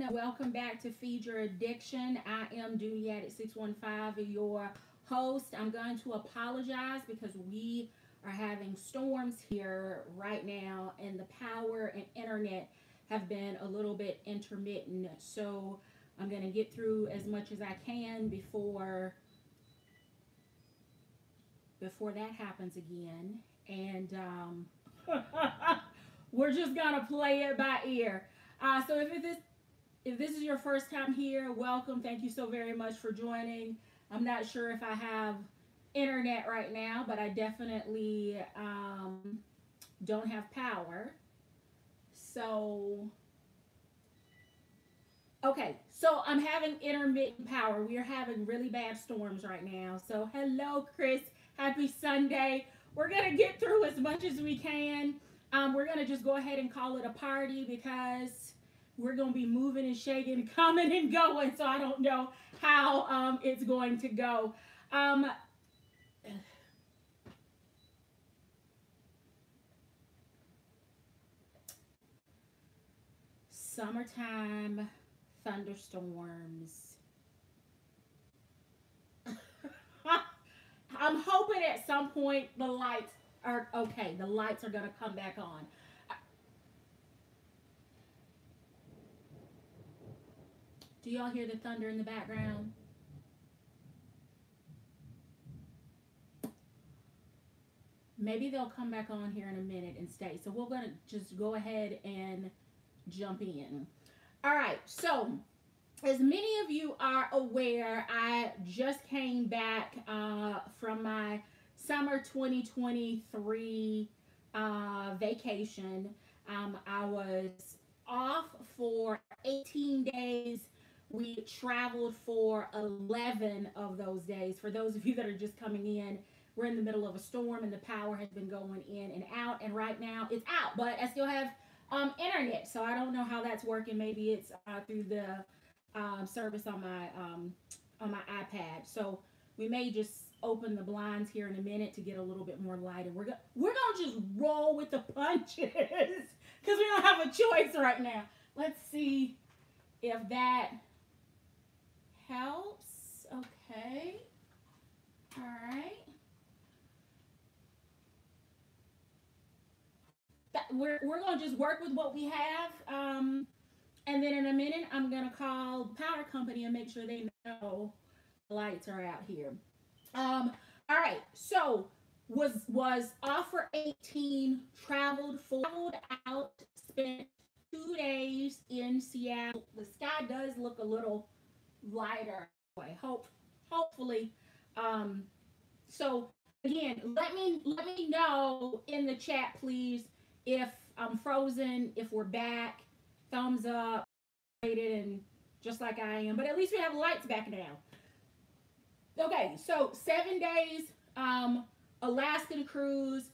everyone. Welcome back to Feed Your Addiction. I am DooneyAddict615, your host. I'm going to apologize because we are having storms here right now, and the power and internet have been a little bit intermittent. So I'm going to get through as much as I can before before that happens again. And um, we're just gonna play it by ear. Uh, so if this if this is your first time here, welcome. Thank you so very much for joining. I'm not sure if I have internet right now, but I definitely um, don't have power. So, okay, so I'm having intermittent power. We are having really bad storms right now. So, hello, Chris. Happy Sunday. We're going to get through as much as we can. Um, we're going to just go ahead and call it a party because we're going to be moving and shaking, coming and going. So I don't know how um, it's going to go. Um, summertime thunderstorms. I'm hoping at some point the lights are okay. The lights are going to come back on. Do y'all hear the thunder in the background? Maybe they'll come back on here in a minute and stay. So we're going to just go ahead and jump in. All right. So as many of you are aware, I just came back uh, from my summer 2023 uh, vacation. Um, I was off for 18 days. We traveled for 11 of those days. For those of you that are just coming in, we're in the middle of a storm and the power has been going in and out. And right now it's out, but I still have um, internet. So I don't know how that's working. Maybe it's uh, through the um, service on my um, on my iPad. So we may just open the blinds here in a minute to get a little bit more light, and we're go- we're gonna just roll with the punches because we don't have a choice right now. Let's see if that helps. Okay. All right. That, we're, we're going to just work with what we have. Um, and then in a minute, I'm going to call power company and make sure they know the lights are out here. Um, all right. So was was offer 18, traveled, traveled out, spent two days in Seattle. The sky does look a little lighter. Way. Hope, hopefully. Um, so again, let me let me know in the chat, please, if I'm frozen, if we're back, thumbs up, rated, and just like I am. But at least we have lights back now. Okay, so seven days, um, Alaskan cruise.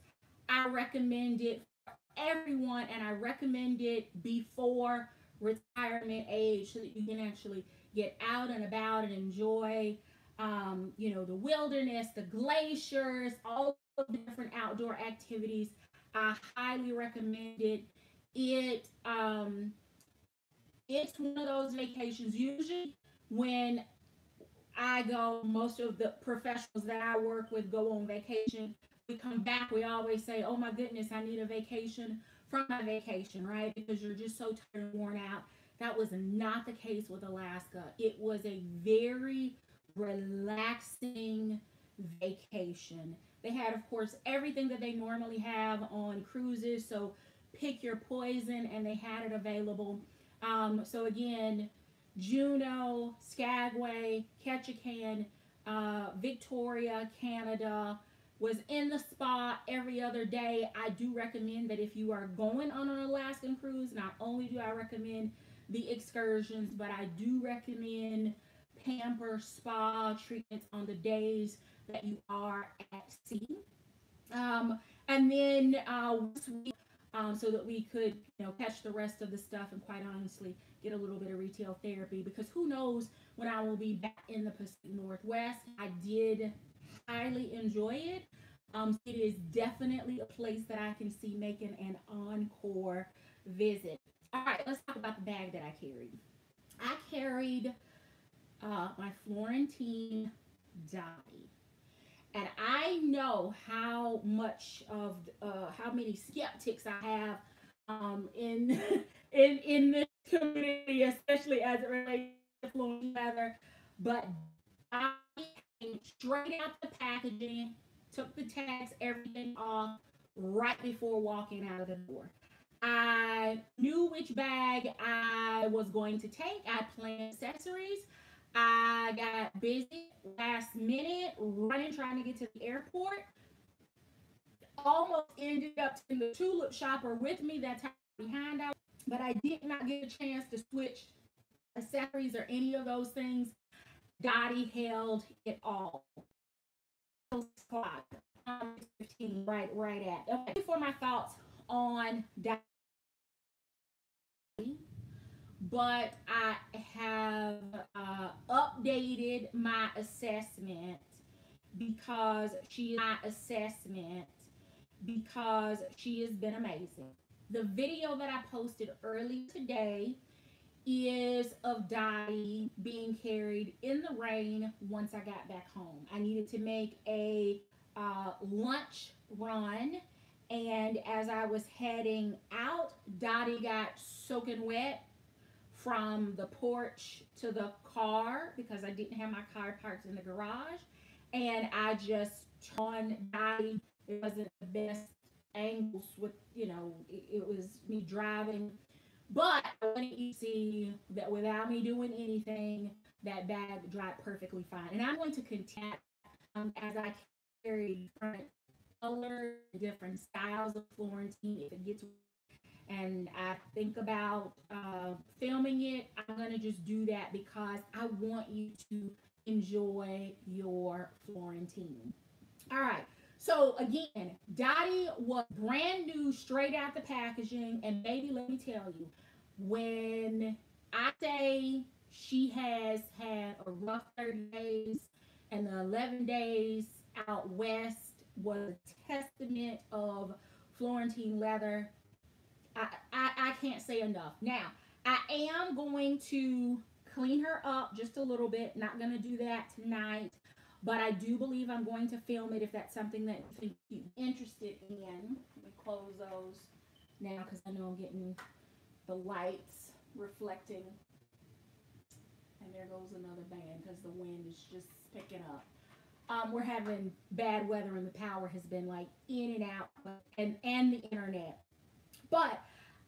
I recommend it for everyone, and I recommend it before retirement age so that you can actually get out and about and enjoy, um, you know, the wilderness, the glaciers, all the different outdoor activities. I highly recommend it. It um, it's one of those vacations. Usually, when I go, most of the professionals that I work with go on vacation. We come back, we always say, Oh my goodness, I need a vacation from my vacation, right? Because you're just so tired and worn out. That was not the case with Alaska. It was a very relaxing vacation. They had, of course, everything that they normally have on cruises. So pick your poison, and they had it available. Um, so again, Juneau, Skagway, Ketchikan, uh, Victoria, Canada was in the spot every other day. I do recommend that if you are going on an Alaskan cruise, not only do I recommend the excursions, but I do recommend pamper spa treatments on the days that you are at sea. Um, and then uh, um, so that we could, you know, catch the rest of the stuff and quite honestly get a little bit of retail therapy because who knows when I will be back in the Pacific Northwest. I did highly enjoy it. Um, it is definitely a place that I can see making an encore visit. All right, let's talk about the bag that I carried. I carried uh, my Florentine Dottie. And I know how much of uh, how many skeptics I have um, in in in this community, especially as it relates to Florentine leather. But I came straight out the packaging, took the tags, everything off right before walking out of the door. I knew which bag I was going to take. I planned accessories. I got busy last minute running, trying to get to the airport. Almost ended up in the tulip shopper with me that time behind out, but I did not get a chance to switch accessories or any of those things. Dottie held it all. Um, 15, right, right at. Okay, for my thoughts on Dottie but I have uh, updated my assessment because she my assessment because she has been amazing. The video that I posted early today is of Dottie being carried in the rain once I got back home. I needed to make a uh, lunch run and as I was heading out, Dottie got soaking wet from the porch to the car because I didn't have my car parked in the garage. And I just on Dottie. It wasn't the best angles with, you know, it, it was me driving. But I wanted you to see that without me doing anything, that bag dried perfectly fine. And I'm going to continue um, as I carry different colors, different styles of Florentine. If it gets and I think about uh, filming it, I'm going to just do that because I want you to enjoy your Florentine. All right. So again, Dottie was brand new, straight out the packaging. And baby, let me tell you, when I say she has had a rough 30 days and the 11 days out west was a testament of Florentine leather I, I, can't say enough. Now, I am going to clean her up just a little bit. Not going to do that tonight. But I do believe I'm going to film it if that's something that you're interested in. Let me close those now because I know I'm getting the lights reflecting. And there goes another band because the wind is just picking up. Um, we're having bad weather and the power has been like in and out and, and the internet. But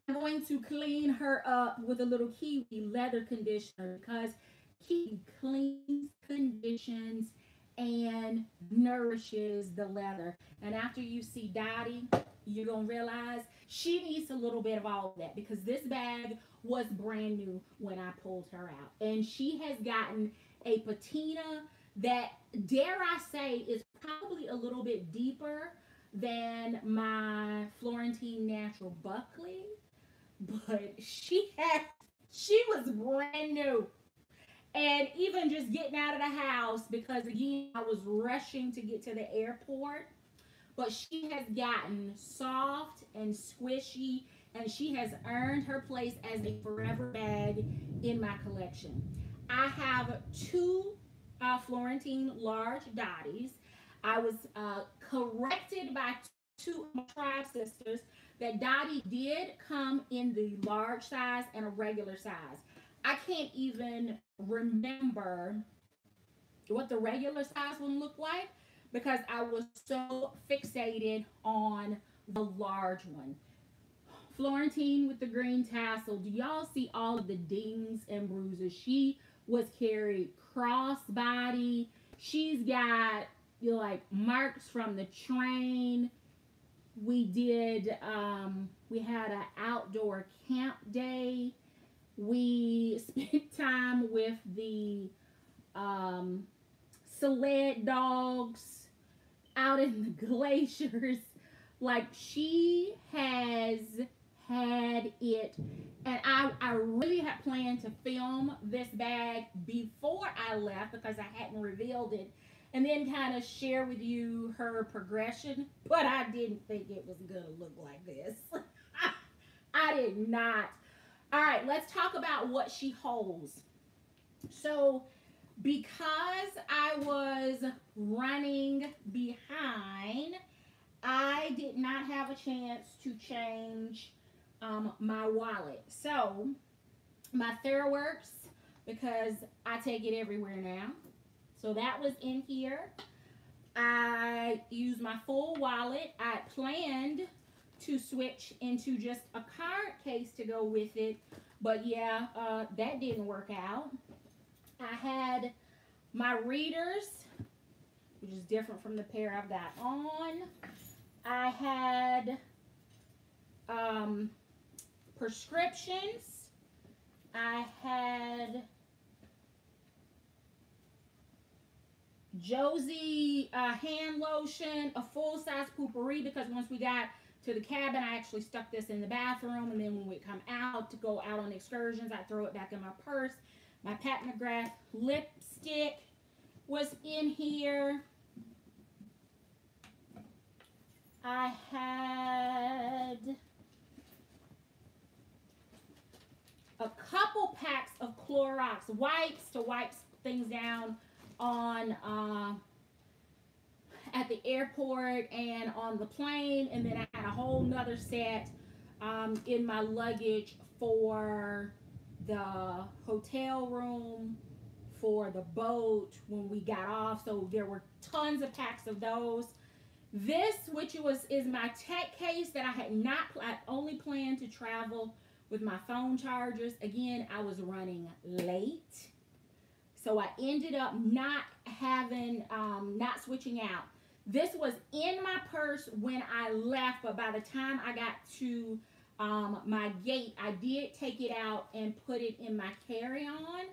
I'm going to clean her up with a little Kiwi leather conditioner because Kiwi cleans, conditions, and nourishes the leather. And after you see Dottie, you're going to realize she needs a little bit of all of that because this bag was brand new when I pulled her out. And she has gotten a patina that, dare I say, is probably a little bit deeper than my Florentine Natural Buckley, but she had she was brand new. And even just getting out of the house because again I was rushing to get to the airport, but she has gotten soft and squishy and she has earned her place as a forever bag in my collection. I have two uh, Florentine large dotties I was uh, corrected by two tribe sisters that Dottie did come in the large size and a regular size. I can't even remember what the regular size one looked like because I was so fixated on the large one. Florentine with the green tassel. Do y'all see all of the dings and bruises? She was carried crossbody. She's got you know, like marks from the train. We did, um, we had an outdoor camp day. We spent time with the um, sled dogs out in the glaciers. Like she has had it and I, I really had planned to film this bag before I left because I hadn't revealed it and then kind of share with you her progression. But I didn't think it was going to look like this. I did not. All right, let's talk about what she holds. So, because I was running behind, I did not have a chance to change um, my wallet. So, my TheraWorks, because I take it everywhere now. So, that was in here. I used my full wallet. I planned to switch into just a card case to go with it. But yeah, uh, that didn't work out. I had my readers, which is different from the pair I've got on. I had um, prescriptions. I had Josie uh, hand lotion, a full-size Poo-Pourri because once we got to the cabin, I actually stuck this in the bathroom, and then when we come out to go out on excursions, I throw it back in my purse. My Pat McGrath lipstick was in here. I had a couple packs of Clorox wipes to wipe things down on uh, at the airport and on the plane and then I had a whole nother set um, in my luggage for the hotel room for the boat when we got off. So there were tons of packs of those. This which was is my tech case that I had not I only planned to travel with my phone chargers. Again I was running late so I ended up not having, um, not switching out. This was in my purse when I left, but by the time I got to um, my gate, I did take it out and put it in my carry-on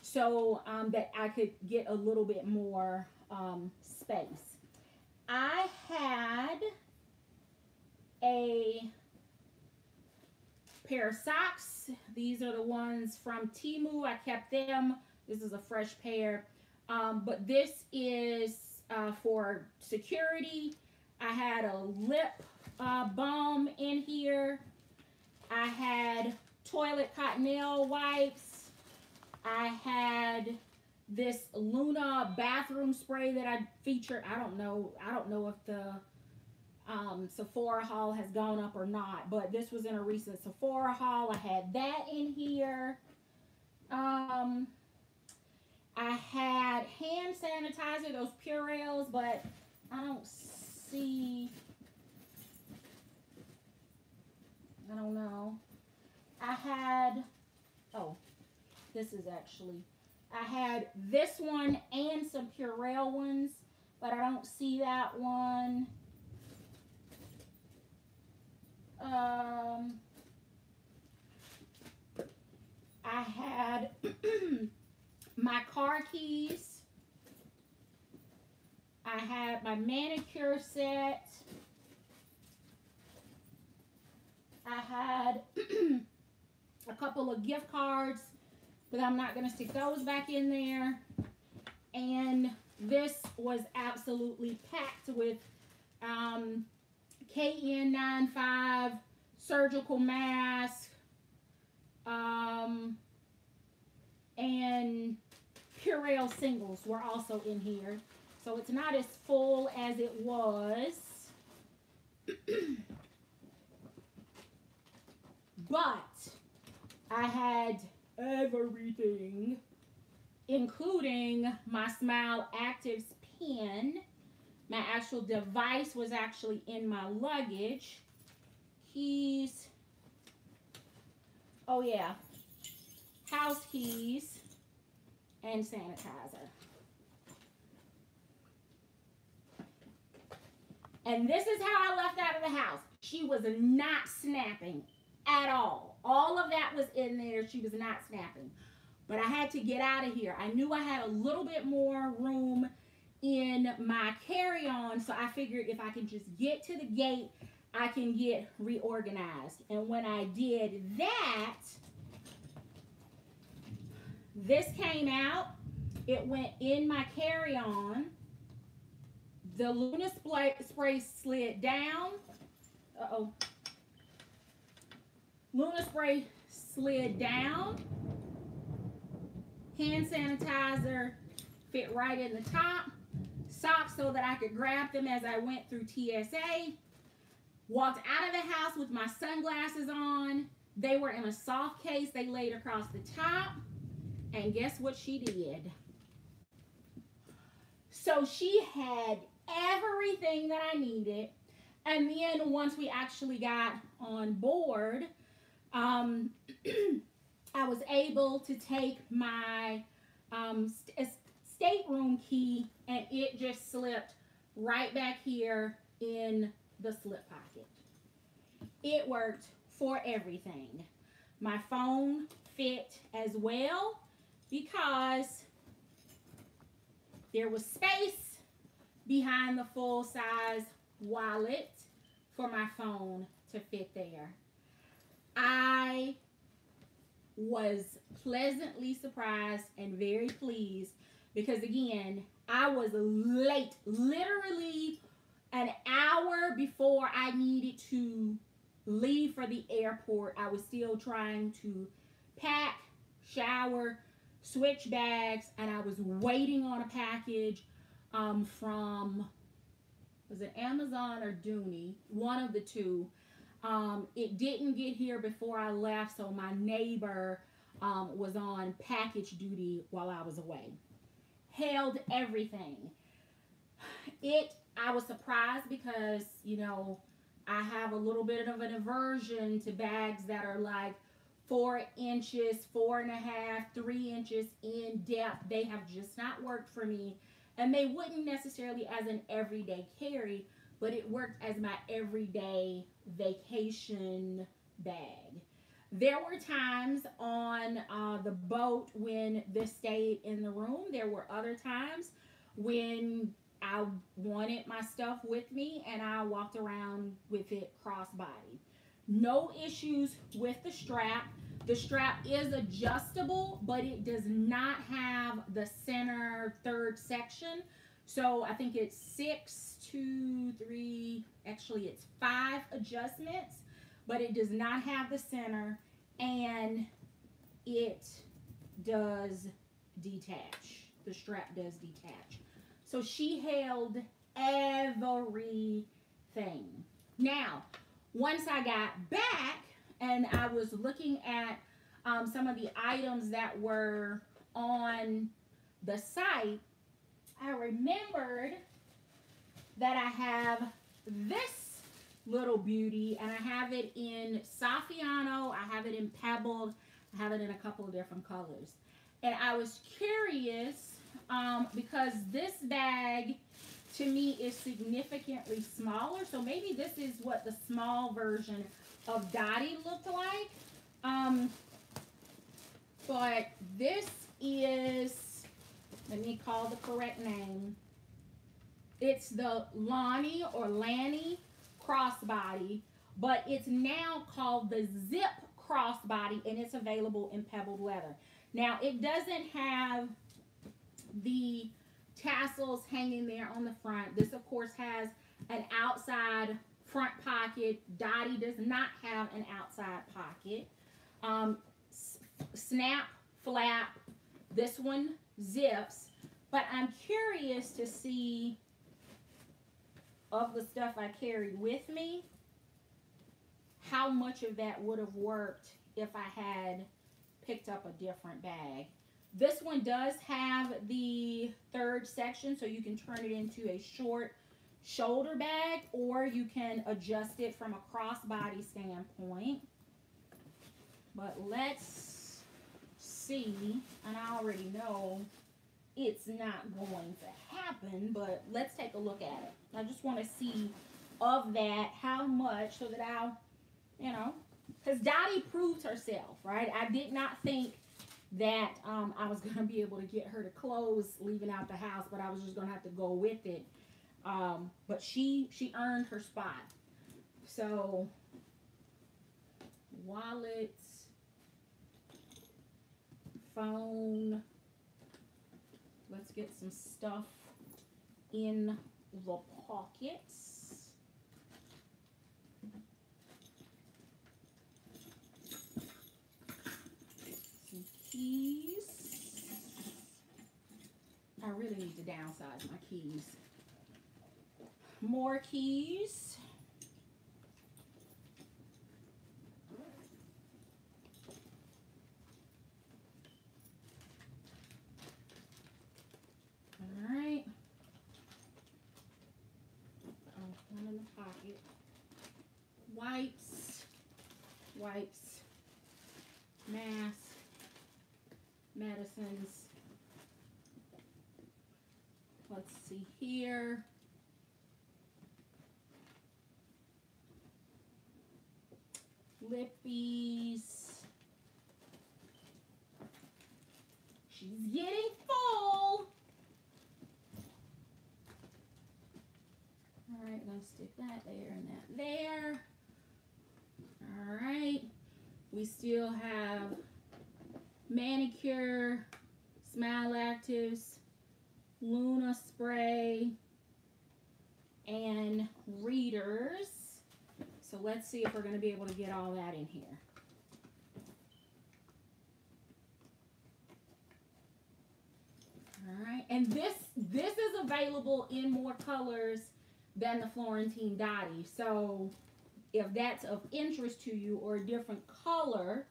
so um, that I could get a little bit more um, space. I had a pair of socks. These are the ones from Temu. I kept them this is a fresh pair. Um, but this is uh, for security. I had a lip uh, balm in here. I had toilet cottonelle wipes. I had this Luna bathroom spray that I featured. I don't know. I don't know if the um, Sephora haul has gone up or not, but this was in a recent Sephora haul. I had that in here. Um, I had hand sanitizer, those Purells, but I don't see, I don't know. I had, oh, this is actually, I had this one and some Purell ones, but I don't see that one. Um, I had my car keys. I had my manicure set. I had a couple of gift cards, but I'm not going to stick those back in there. And this was absolutely packed with um, KN95 surgical mask, um, and Purell singles were also in here. So it's not as full as it was. but I had everything, including my Smile Actives pen. My actual device was actually in my luggage. Keys. Oh, yeah house keys, and sanitizer. And this is how I left out of the house. She was not snapping at all. All of that was in there. She was not snapping. But I had to get out of here. I knew I had a little bit more room in my carry-on. So I figured if I can just get to the gate, I can get reorganized. And when I did that, this came out. It went in my carry-on. The Luna spray, slid down. Uh-oh. Luna spray slid down. Hand sanitizer fit right in the top. Socks so that I could grab them as I went through TSA. Walked out of the house with my sunglasses on. They were in a soft case they laid across the top. And guess what she did? So she had everything that I needed. And then once we actually got on board, um, I was able to take my um, st stateroom key and it just slipped right back here in the slip pocket. It worked for everything. My phone fit as well because there was space behind the full size wallet for my phone to fit there. I was pleasantly surprised and very pleased because again, I was late, literally an hour before I needed to leave for the airport. I was still trying to pack, shower, switch bags, and I was waiting on a package um, from, was it Amazon or Dooney? One of the two. Um, it didn't get here before I left, so my neighbor um, was on package duty while I was away. Held everything. It, I was surprised because, you know, I have a little bit of an aversion to bags that are like four inches, four and a half, three inches in depth. They have just not worked for me. And they wouldn't necessarily as an everyday carry, but it worked as my everyday vacation bag. There were times on uh, the boat when this stayed in the room. There were other times when I wanted my stuff with me and I walked around with it crossbody. No issues with the strap. The strap is adjustable, but it does not have the center third section. So I think it's six, two, three, actually it's five adjustments, but it does not have the center and it does detach. The strap does detach. So she held everything. Now, once I got back and I was looking at um, some of the items that were on the site, I remembered that I have this little beauty and I have it in Saffiano, I have it in Pebbled, I have it in a couple of different colors. And I was curious um, because this bag to me is significantly smaller. So maybe this is what the small version of Dottie looked like. Um, but this is, let me call the correct name. It's the Lonnie or Lanny crossbody, but it's now called the Zip crossbody and it's available in pebbled leather. Now it doesn't have the tassels hanging there on the front. This, of course, has an outside front pocket. Dottie does not have an outside pocket. Um, snap, flap. This one zips. But I'm curious to see of the stuff I carried with me, how much of that would have worked if I had picked up a different bag. This one does have the third section, so you can turn it into a short shoulder bag, or you can adjust it from a crossbody standpoint. But let's see, and I already know it's not going to happen, but let's take a look at it. I just want to see of that how much so that I'll, you know, because Dottie proved herself, right? I did not think that um, I was going to be able to get her to close leaving out the house, but I was just going to have to go with it. Um, but she she earned her spot. So wallets, phone. Let's get some stuff in the pockets. Keys. I really need to downsize my keys. More keys. All right. One in the pocket. Wipes, wipes, mask, medicines. Let's see here. Lippies. She's getting full. All right, gonna stick that there and that there. All right, we still have manicure, Smile Actives, Luna spray, and readers. So let's see if we're going to be able to get all that in here. All right, and this this is available in more colors than the Florentine Dottie. So if that's of interest to you or a different color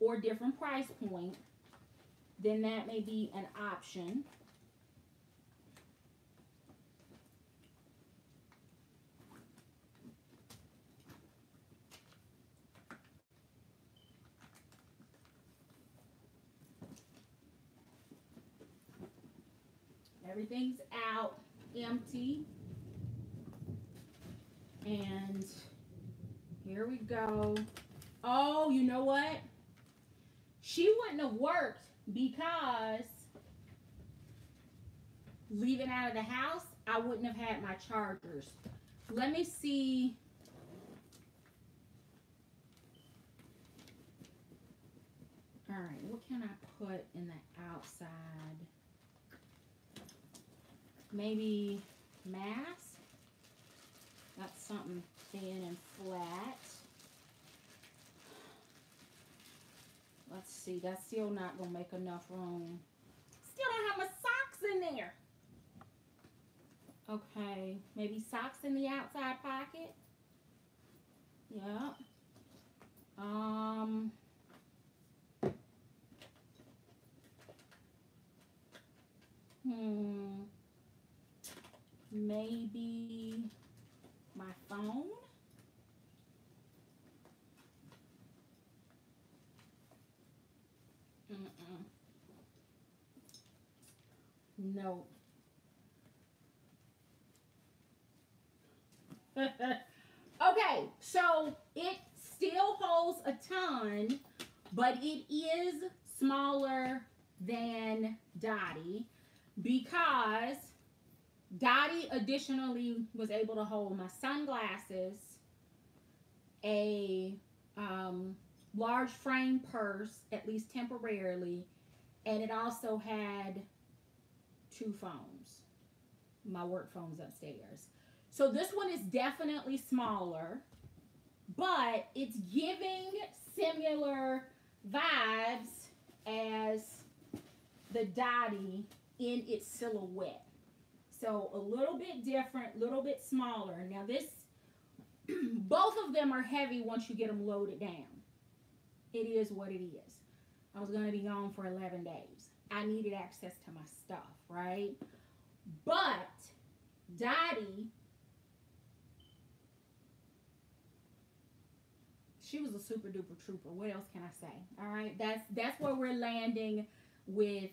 or different price point, then that may be an option. Everything's out, empty. And here we go. Oh, you know what? She wouldn't have worked because leaving out of the house, I wouldn't have had my chargers. Let me see. All right, what can I put in the outside? Maybe mask? That's something thin and flat. Let's see, that's still not gonna make enough room. Still don't have my socks in there. Okay, maybe socks in the outside pocket. Yeah. Um. Hmm. Maybe my phone. No. okay, so it still holds a ton, but it is smaller than Dottie because Dottie additionally was able to hold my sunglasses, a um, large frame purse, at least temporarily, and it also had two phones, my work phones upstairs. So this one is definitely smaller, but it's giving similar vibes as the Dottie in its silhouette. So a little bit different, little bit smaller. Now this, both of them are heavy once you get them loaded down. It is what it is. I was going to be gone for 11 days. I needed access to my stuff, right? But Dottie, she was a super duper trooper. What else can I say? All right, that's that's where we're landing with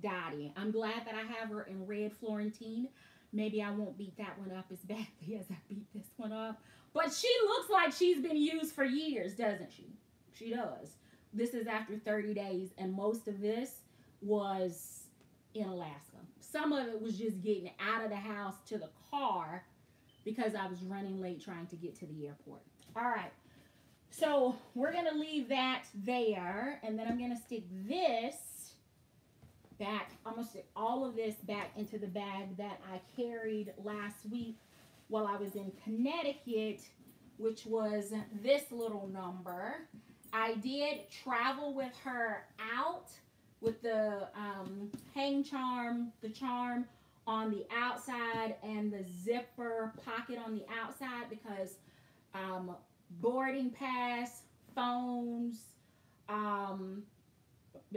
Dottie. I'm glad that I have her in red Florentine. Maybe I won't beat that one up as badly as I beat this one up. But she looks like she's been used for years, doesn't she? She does. This is after 30 days, and most of this was in Alaska. Some of it was just getting out of the house to the car because I was running late trying to get to the airport. All right. So we're going to leave that there, and then I'm going to stick this back. I'm going to stick all of this back into the bag that I carried last week while I was in Connecticut, which was this little number. I did travel with her out with the um, hang charm, the charm on the outside and the zipper pocket on the outside because um, boarding pass, phones, um,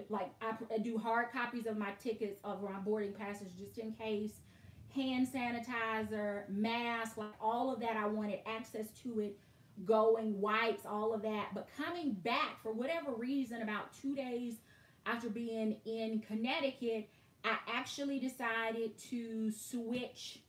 like I, I do hard copies of my tickets of my boarding passes just in case hand sanitizer, mask, like all of that. I wanted access to it, going, wipes, all of that. But coming back for whatever reason, about two days after being in Connecticut, I actually decided to switch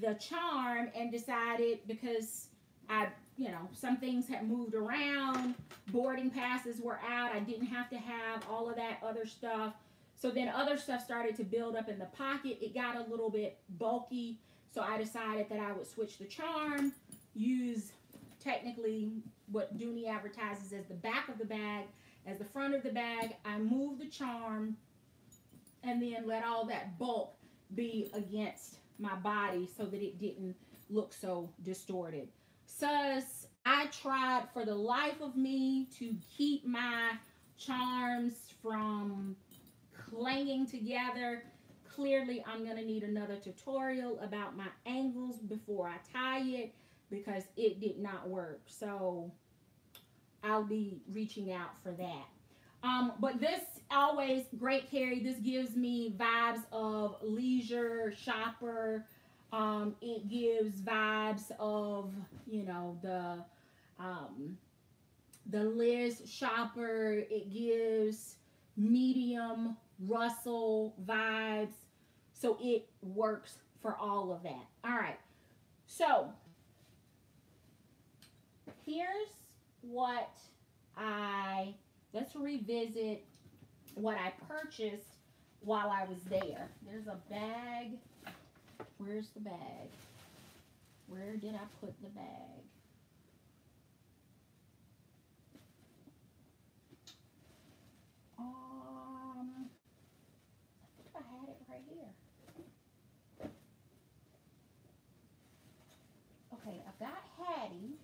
the charm and decided because I, you know, some things had moved around, boarding passes were out, I didn't have to have all of that other stuff. So then other stuff started to build up in the pocket. It got a little bit bulky. So I decided that I would switch the charm, use technically what Dooney advertises as the back of the bag, as the front of the bag. I move the charm and then let all that bulk be against my body so that it didn't look so distorted. Sus, I tried for the life of me to keep my charms from clanging together. Clearly, I'm going to need another tutorial about my angles before I tie it because it did not work. So I'll be reaching out for that. Um, but this always great carry. This gives me vibes of leisure shopper. Um, it gives vibes of, you know, the um, the Liz shopper. It gives medium Russell vibes. So it works for all of that. All right. So here's what I, let's revisit what I purchased while I was there. There's a bag. Where's the bag? Where did I put the bag? Um, I think I had it right here. Okay, I've got Hattie.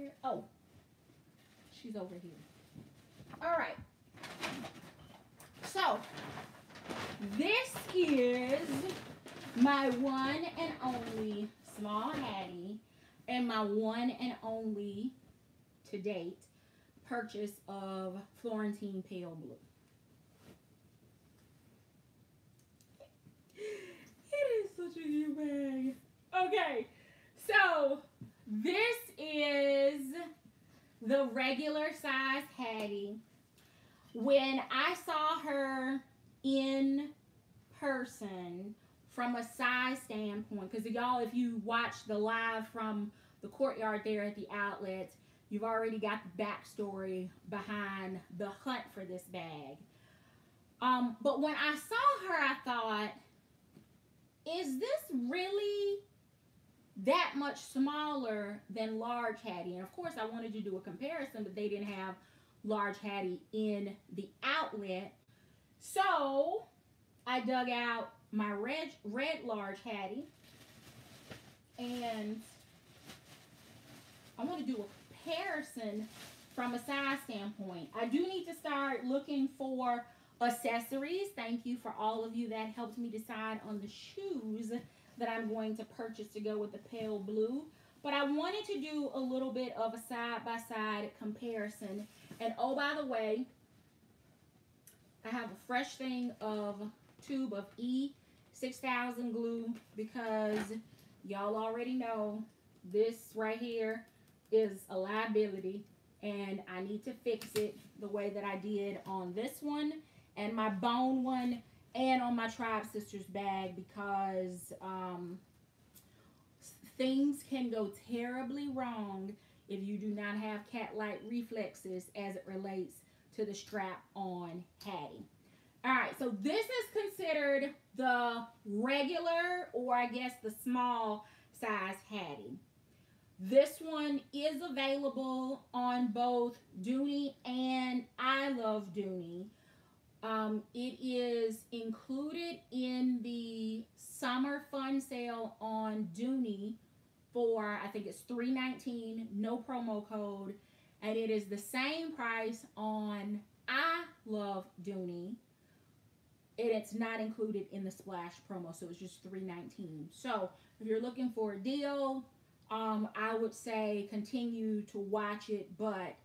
But where, oh, she's over here. All right. So, this is my one and only small Hattie and my one and only to date purchase of Florentine Pale Blue. It is such a cute bag. Okay, so this is the regular size Hattie. When I saw her in person from a size standpoint, because y'all, if you watch the live from the courtyard there at the outlet, You've already got the backstory behind the hunt for this bag. Um, but when I saw her, I thought, is this really that much smaller than large Hattie? And of course, I wanted to do a comparison, but they didn't have large Hattie in the outlet. So I dug out my red, red large Hattie and I want to do a comparison from a size standpoint. I do need to start looking for accessories. Thank you for all of you that helped me decide on the shoes that I'm going to purchase to go with the pale blue. But I wanted to do a little bit of a side-by-side -side comparison. And oh, by the way, I have a fresh thing of tube of E6000 glue because y'all already know this right here is a liability and I need to fix it the way that I did on this one and my bone one and on my Tribe Sisters bag because um, things can go terribly wrong if you do not have cat-like reflexes as it relates to the strap on Hattie. All right, so this is considered the regular or I guess the small size Hattie. This one is available on both Dooney and I Love Dooney. Um, it is included in the summer fun sale on Dooney for, I think it's $3.19, no promo code. And it is the same price on I love Dooney. And it's not included in the splash promo, so it's just $3.19. So if you're looking for a deal, um, I would say continue to watch it, but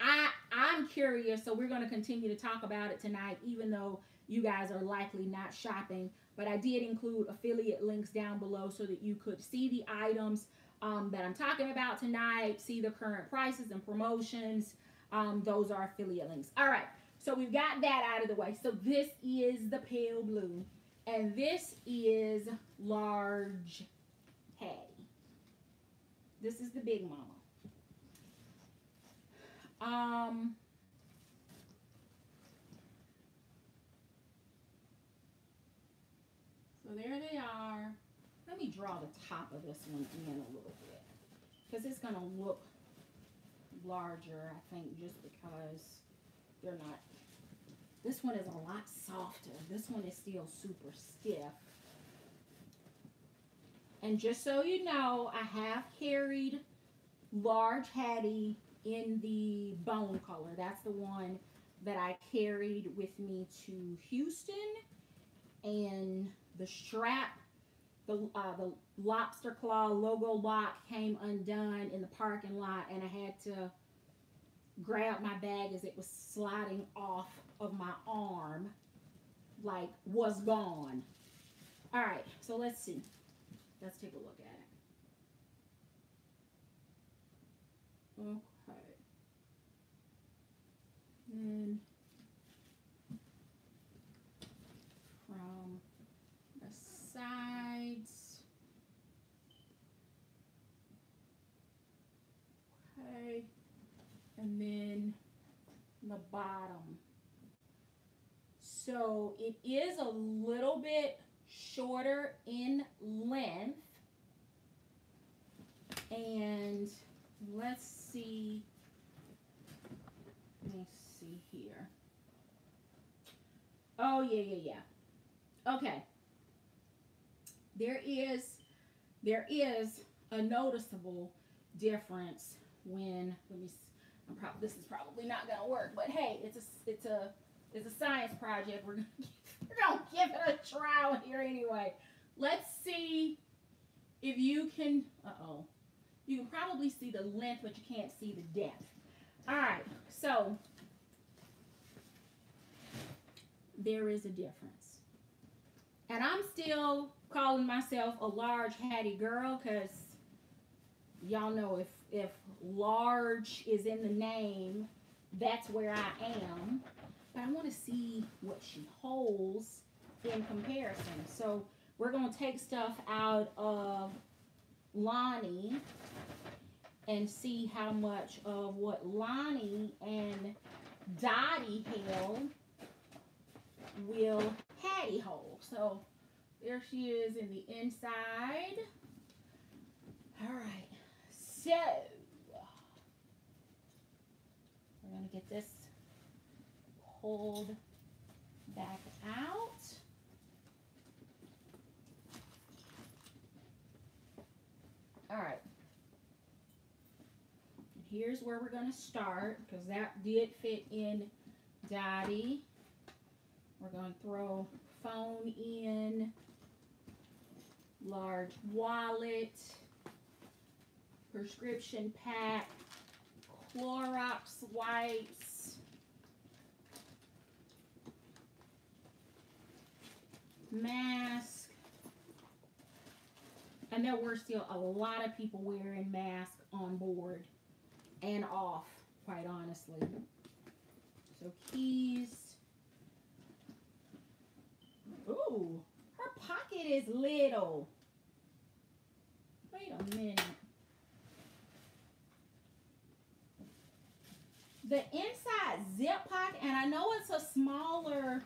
I I'm curious, so we're going to continue to talk about it tonight, even though you guys are likely not shopping. But I did include affiliate links down below so that you could see the items um, that I'm talking about tonight, see the current prices and promotions. Um, those are affiliate links. All right, so we've got that out of the way. So this is the pale blue, and this is large Hattie. This is the big mama. Um, so there they are. Let me draw the top of this one in a little bit because it's going to look larger, I think, just because they're not. This one is a lot softer. This one is still super stiff. And just so you know, I have carried large Hattie in the bone color. That's the one that I carried with me to Houston. And the strap, the, uh, the lobster claw logo lock came undone in the parking lot and I had to grab my bag as it was sliding off of my arm like was gone. All right, so let's see. Let's take a look at it. And from the sides. Okay. And then the bottom. So it is a little bit shorter in length. And let's see. Let me see here. Oh, yeah, yeah, yeah. Okay. There is, there is a noticeable difference when, let me, I'm this is probably not going to work, but hey, it's a, it's a, it's a science project. We're going to we're gonna give it a trial here anyway. Let's see if you can, uh-oh. You can probably see the length, but you can't see the depth. All right, so there is a difference. And I'm still calling myself a large Hattie girl because y'all know if, if large is in the name, that's where I am but I want to see what she holds in comparison. So we're going to take stuff out of Lonnie and see how much of what Lonnie and Dottie held will Hattie hole. So there she is in the inside. All right, so we're to get this pulled back out. All right. Here's where we're going to start because that did fit in Dottie. We're going to throw phone in, large wallet, prescription pack, Clorox wipes, mask. And there were still a lot of people wearing masks on board and off, quite honestly. So keys. Ooh, her pocket is little. Wait a minute. The inside zip pocket, and I know it's a smaller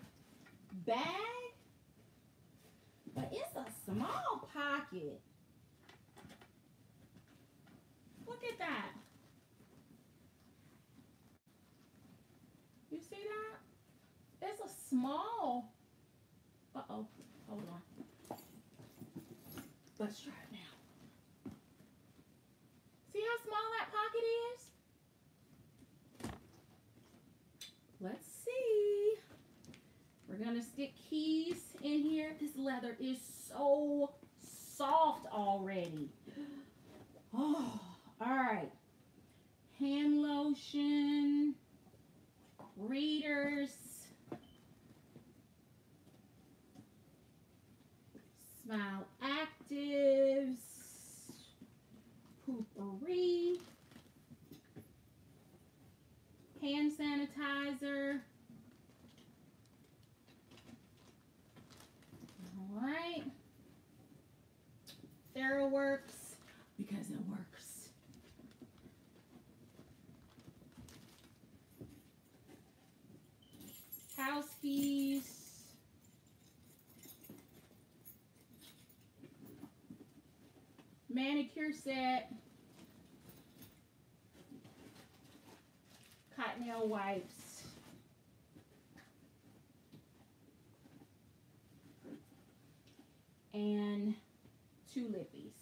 bag, but it's a small pocket. Look at that. You see that? It's a small. Uh-oh. Hold on. Let's try it now. See how small that pocket is? Let's see. We're gonna stick keys in here. This leather is so soft already. Oh, all right. Hand lotion, readers, Smile Actives, Poo-Pourri, hand sanitizer. All right. TheraWorx because it works. House keys. Manicure set. Cottonelle wipes. And two lippies.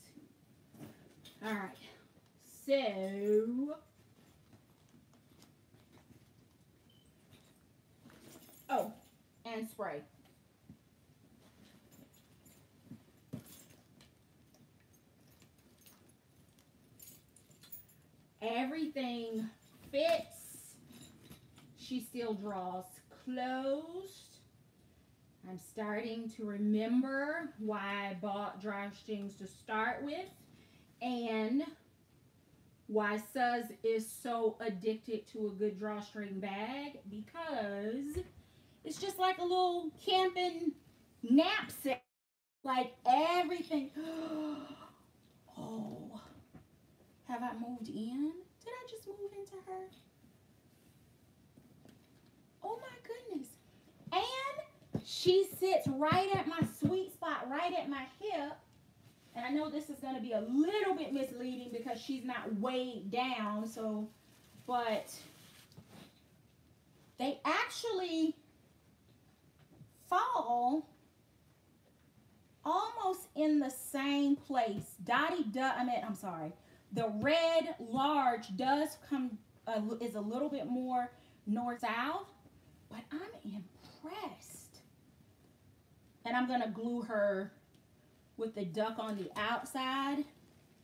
All right. So, oh, and spray. Everything fits. She draws closed. I'm starting to remember why I bought drawstrings to start with and why Suz is so addicted to a good drawstring bag because it's just like a little camping knapsack. Like everything. Oh, have I moved in? Did I just move into her? Oh my goodness. And she sits right at my sweet spot, right at my hip. And I know this is going to be a little bit misleading because she's not weighed down. So, but they actually fall almost in the same place. Dottie, duh, I mean, I'm sorry. The red large does come, uh, is a little bit more north-south, but I'm impressed. And I'm to glue her with the duck on the outside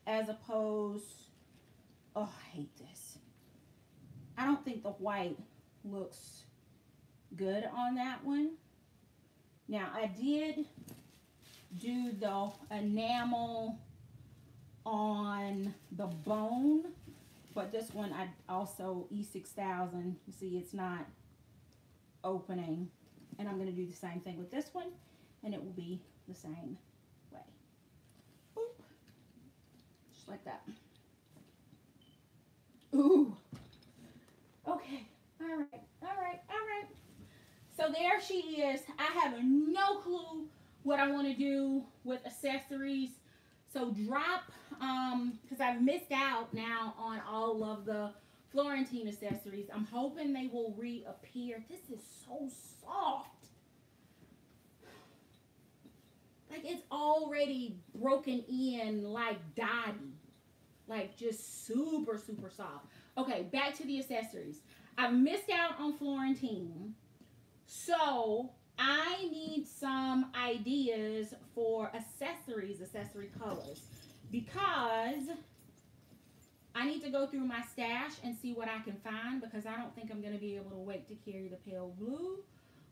as opposed, oh, I hate this. I don't think the white looks good on that one. Now, I did do the enamel on the bone, but this one I also E6000. You see, it's not opening. And I'm going to do the same thing with this one, and it will be the same way. Boop. Just like that. Ooh. Okay. All right. All right. All right. So there she is. I have no clue what I want to do with accessories. So drop, um, because I've missed out now on all of the Florentine accessories. I'm hoping they will reappear. This is so soft. Like it's already broken in like Dottie. Like just super, super soft. Okay, back to the accessories. I've missed out on Florentine. So I need some ideas for accessories, accessory colors, because I need to go through my stash and see what I can find because I don't think I'm going to be able to wait to carry the pale blue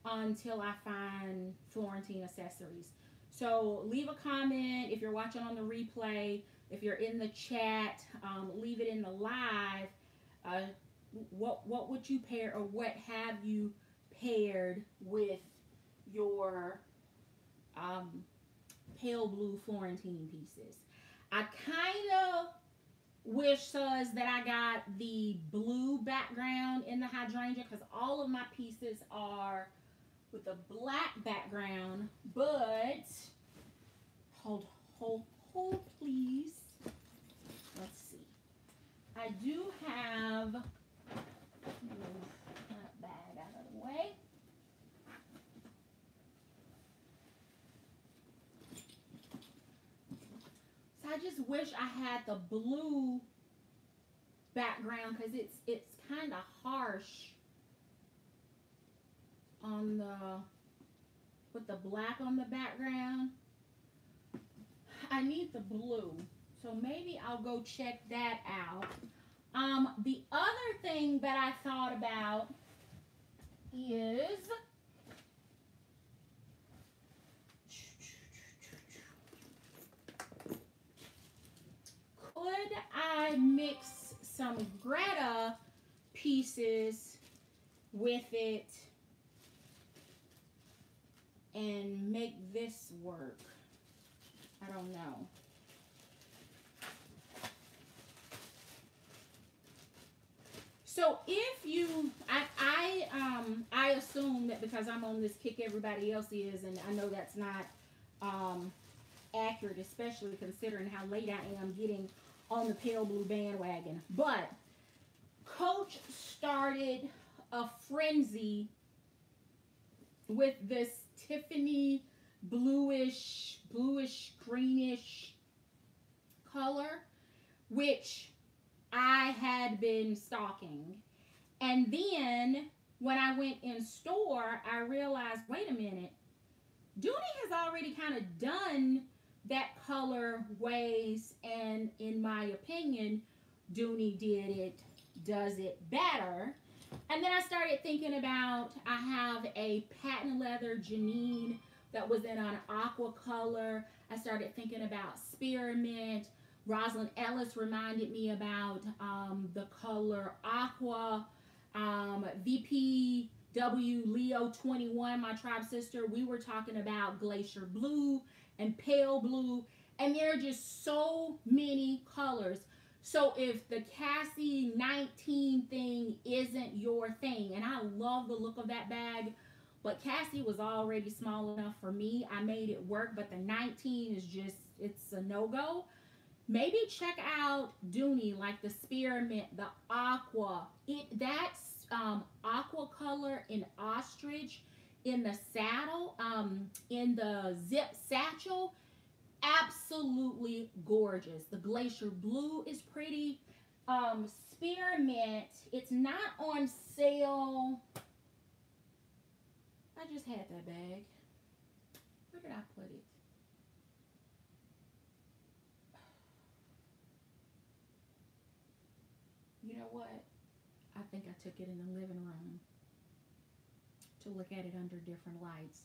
until I find Florentine accessories. So leave a comment if you're watching on the replay, if you're in the chat, um, leave it in the live. Uh, what what would you pair or what have you paired with your um, pale blue Florentine pieces. I kind of wish says that I got the blue background in the hydrangea because all of my pieces are with a black background, but hold, hold, hold please. Let's see. I do have, move that bag out of the way. I just wish I had the blue background because it's it's kind of harsh on the put the black on the background. I need the blue. So maybe I'll go check that out. Um, the other thing that I thought about is could I mix some Gretta pieces with it and make this work? I don't know. So if you, I, I, um, I assume that because I'm on this kick, everybody else is, and I know that's not um, accurate, especially considering how late I am getting on the pale blue bandwagon. But Coach started a frenzy with this Tiffany bluish, bluish, greenish color, which I had been stalking. And then when I went in store, I realized, wait a minute, Dooney has already kind of done that color ways, and in my opinion, Dooney did it, does it better. And then I started thinking about I have a patent leather Janine that was in an aqua color. I started thinking about spearmint. Rosalind Ellis reminded me about um, the color aqua. Um, VPW Leo 21, my tribe sister, we were talking about glacier blue and pale blue. And there are just so many colors. So if the Cassie 19 thing isn't your thing, and I love the look of that bag, but Cassie was already small enough for me. I made it work, but the 19 is just, it's a no-go. Maybe check out Dooney, like the spearmint, the aqua. It That's um, aqua color in ostrich in the saddle, um, in the zip satchel absolutely gorgeous. The glacier blue is pretty. Um, spearmint, it's not on sale. I just had that bag. Where did I put it? You know what? I think I took it in the living room to look at it under different lights.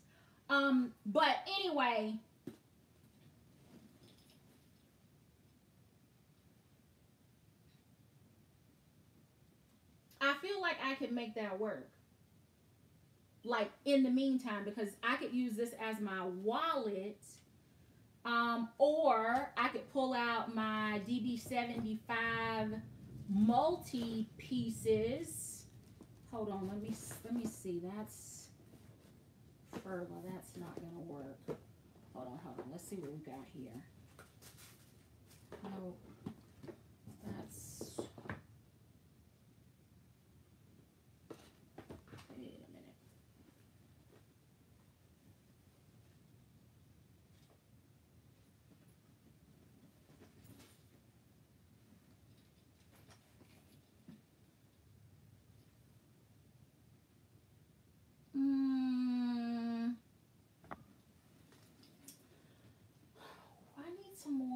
Um, but anyway, I feel like I could make that work. Like in the meantime, because I could use this as my wallet. Um, or I could pull out my DB75 multi pieces. Hold on, let me let me see. That's further. That's not gonna work. Hold on, hold on. Let's see what we got here. No, that's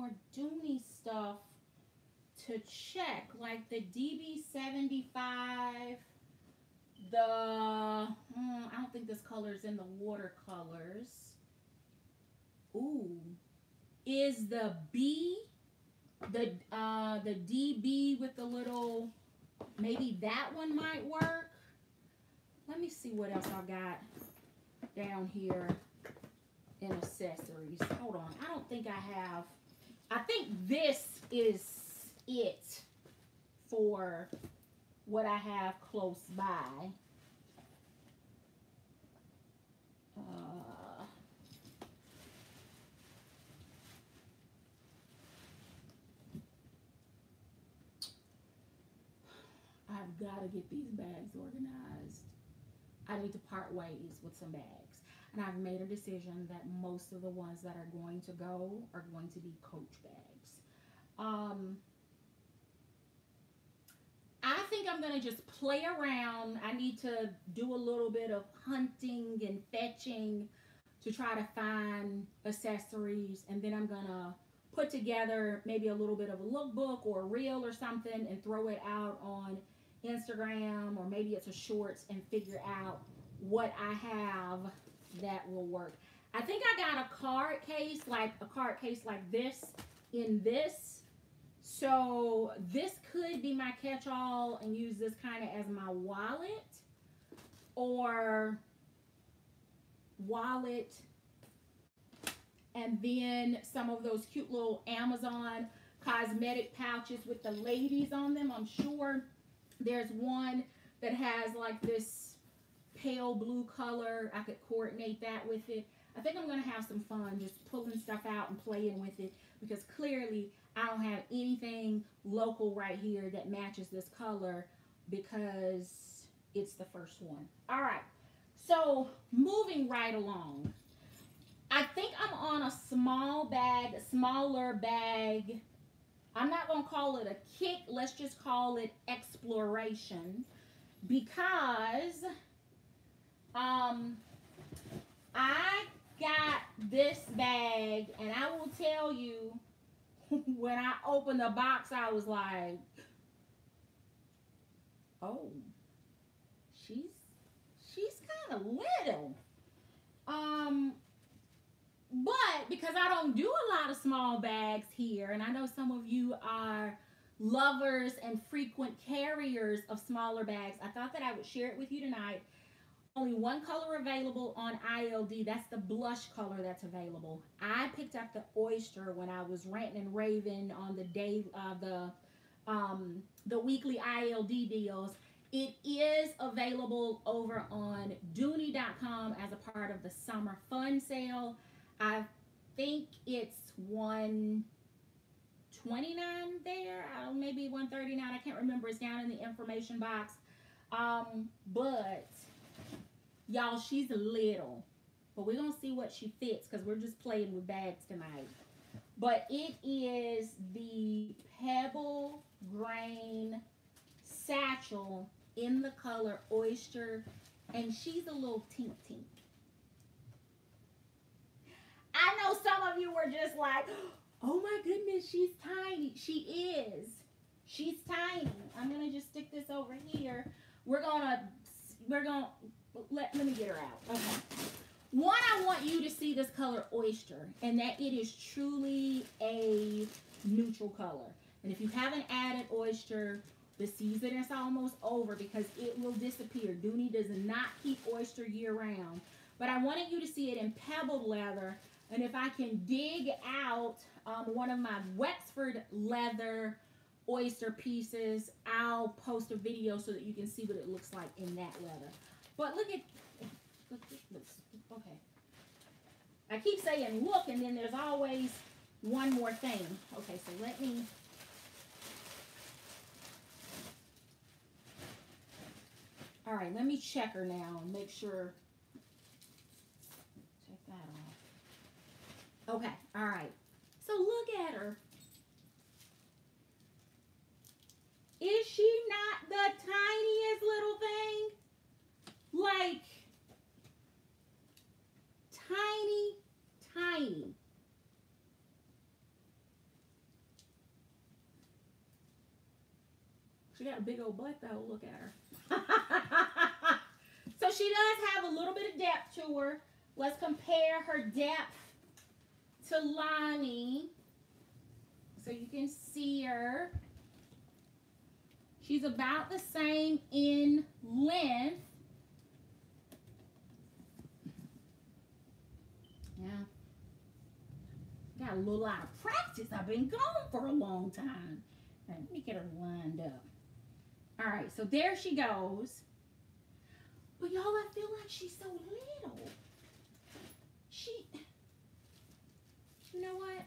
more Dooney stuff to check, like the DB75, the, mm, I don't think this color is in the watercolors. Ooh, is the B, the, uh, the DB with the little, maybe that one might work. Let me see what else I got down here in accessories. Hold on. I don't think I have I think this is it for what I have close by. Uh, I've got to get these bags organized. I need to part ways with some bags. And I've made a decision that most of the ones that are going to go are going to be coach bags. Um, I think I'm going to just play around. I need to do a little bit of hunting and fetching to try to find accessories and then I'm gonna put together maybe a little bit of a lookbook or a reel or something and throw it out on Instagram or maybe it's a shorts and figure out what I have that will work. I think I got a card case, like a card case like this in this. So this could be my catch-all and use this kind of as my wallet or wallet and then some of those cute little Amazon cosmetic pouches with the ladies on them. I'm sure there's one that has like this pale blue color. I could coordinate that with it. I think I'm going to have some fun just pulling stuff out and playing with it because clearly I don't have anything local right here that matches this color because it's the first one. All right. So moving right along. I think I'm on a small bag, smaller bag. I'm not going to call it a kick. Let's just call it exploration because um, I got this bag and I will tell you when I opened the box, I was like, oh, she's she's kind of little. Um, but because I don't do a lot of small bags here, and I know some of you are lovers and frequent carriers of smaller bags, I thought that I would share it with you tonight. Only one color available on ILD. That's the blush color that's available. I picked up the oyster when I was ranting and raving on the day of the um, the weekly ILD deals. It is available over on Dooney.com as a part of the summer fun sale. I think it's 129 there, uh, maybe 139. I can't remember. It's down in the information box. Um, but y'all, she's a little. But we're going to see what she fits because we're just playing with bags tonight. But it is the Pebble Grain Satchel in the color Oyster. And she's a little tink tink. I know some of you were just like, oh my goodness, she's tiny. She is. She's tiny. I'm going to just stick this over here. We're going to, we're going to, let, let me get her out. Okay. One, I want you to see this color oyster and that it is truly a neutral color. And if you haven't added oyster, the season is almost over because it will disappear. Dooney does not keep oyster year round. But I wanted you to see it in pebbled leather and if I can dig out um, one of my Wexford leather oyster pieces, I'll post a video so that you can see what it looks like in that leather. But look at, look, look, okay. I keep saying look, and then there's always one more thing. Okay, so let me, all right, let me check her now and make sure Check that off. Okay, all right. So look at her. Is she not the tiniest little thing? Like, tiny, tiny. She got a big old butt though. Look at her. so she does have a little bit of depth to her. Let's compare her depth to Lonnie so you can see her. She's about the same in length. Yeah. Got a little out of practice. I've been gone for a long time. let me get her lined up. All right, so there she goes. But y'all, I feel like she's so little. She you know what?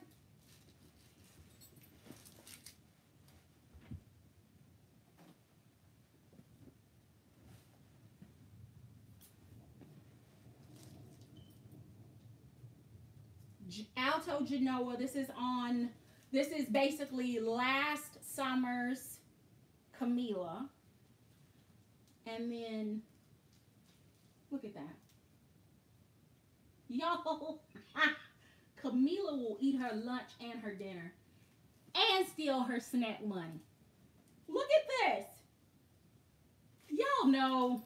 Alto Genoa. This is on, this is basically last summer's Camila. And then, look at that. Y'all, Camila will eat her lunch and her dinner and steal her snack money. Look at this. Y'all know.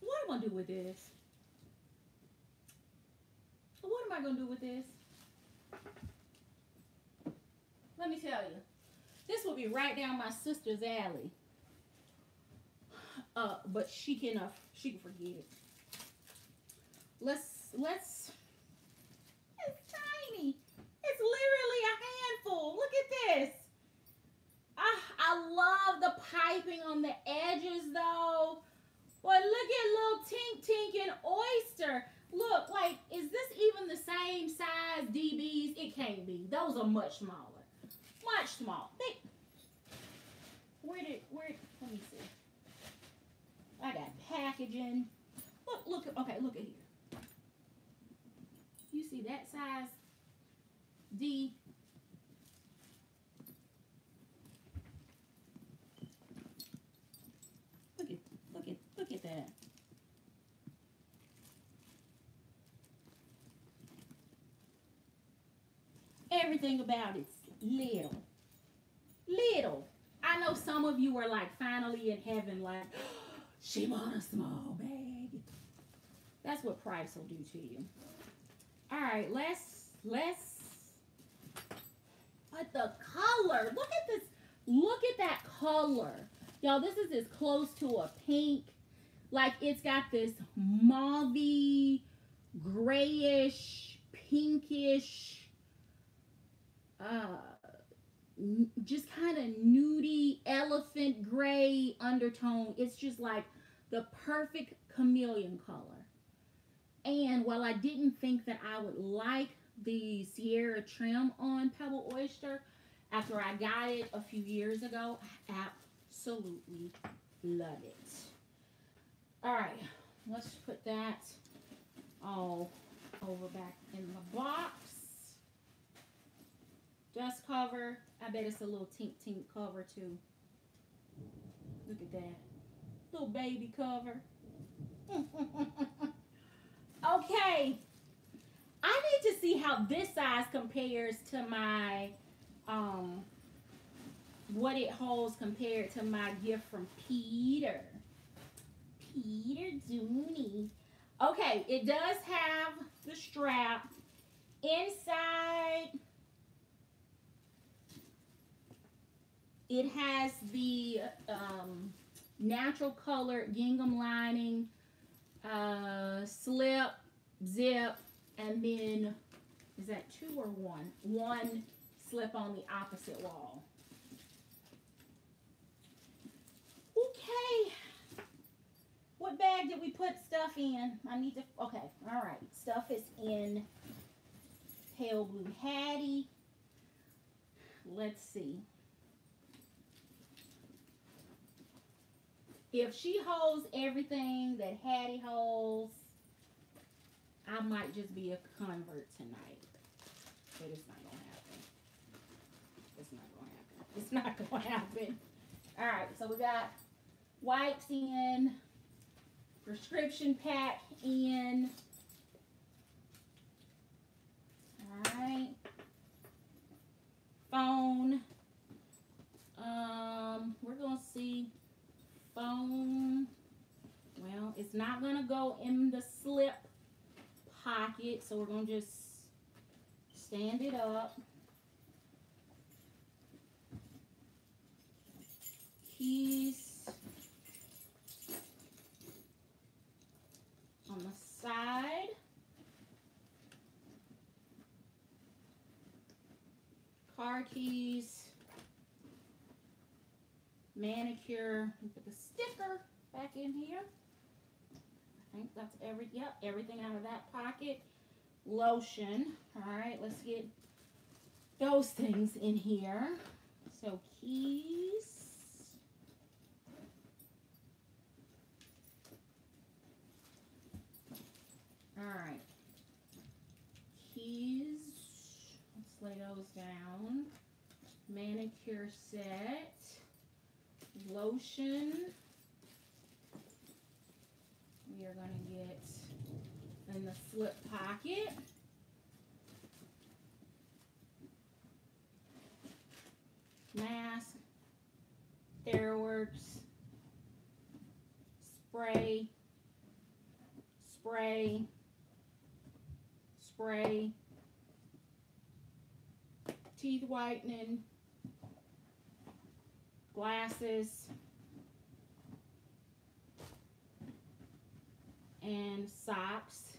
What am I gonna do with this? Gonna do with this? Let me tell you. This will be right down my sister's alley. Uh, but she can uh, she can forget it. Let's let's. It's tiny. It's literally a handful. Look at this. I I love the piping on the edges though. But look at little Tink Tink and Oyster. Look, like, is this even the same size DBs? It can't be. Those are much smaller. Much small. They, where did, where, let me see. I got packaging. Look, look, okay, look at here. You see that size D? Look at, look at, look at that. Everything about it's little. Little. I know some of you are like finally in heaven, like, she want a small bag. That's what price will do to you. All right, let's let's but the color. Look at this. Look at that color. Y'all, this is as close to a pink. Like it's got this mauve grayish, pinkish, uh, just kind of nudie elephant gray undertone. It's just like the perfect chameleon color. And while I didn't think that I would like the Sierra trim on Pebble Oyster, after I got it a few years ago, I absolutely love it. All right, let's put that all over back in the box. Dust cover. I bet it's a little tink tink cover too. Look at that. Little baby cover. okay. I need to see how this size compares to my um what it holds compared to my gift from Peter. Peter Dooney. Okay, it does have the strap. Inside, it has the um, natural color gingham lining, uh, slip, zip, and then, is that two or one? One slip on the opposite wall. Okay. What bag did we put stuff in? I need to, okay, all right. Stuff is in Pale Blue Hattie. Let's see. If she holds everything that Hattie holds, I might just be a convert tonight. But it's not gonna happen. It's not gonna happen. It's not gonna happen. All right, so we got wipes in, prescription pack in. All right. Phone. Um, we're gonna see phone. Well, it's not gonna go in the slip pocket, so we're gonna just stand it up. Keys on the side. Car keys. Manicure. Put the sticker back in here. I think that's every, yep, everything out of that pocket. Lotion. All right, let's get those things in here. So keys. All right. Keys. Let's lay those down. Manicure set. Lotion. We are going to get in the slip pocket. Mask, TheraWorx, spray, spray, spray, teeth whitening, glasses, and socks.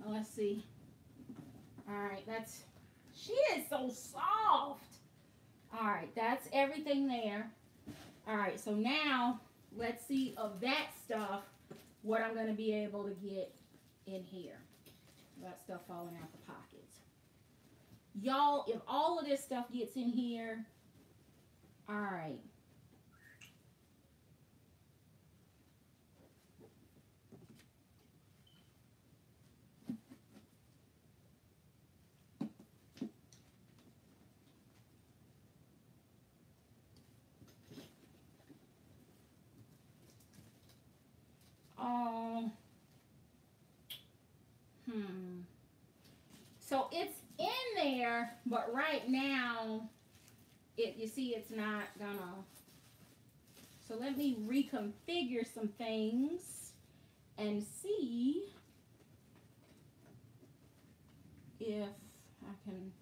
Well, let's see. All right, that's, she is so soft. All right, that's everything there. All right, so now let's see of that stuff, what I'm going to be able to get in here. That stuff falling out the pockets. Y'all, if all of this stuff gets in here, all right. Um, hmm. So it's in there, but right now, it you see it's not gonna. So let me reconfigure some things and see if I can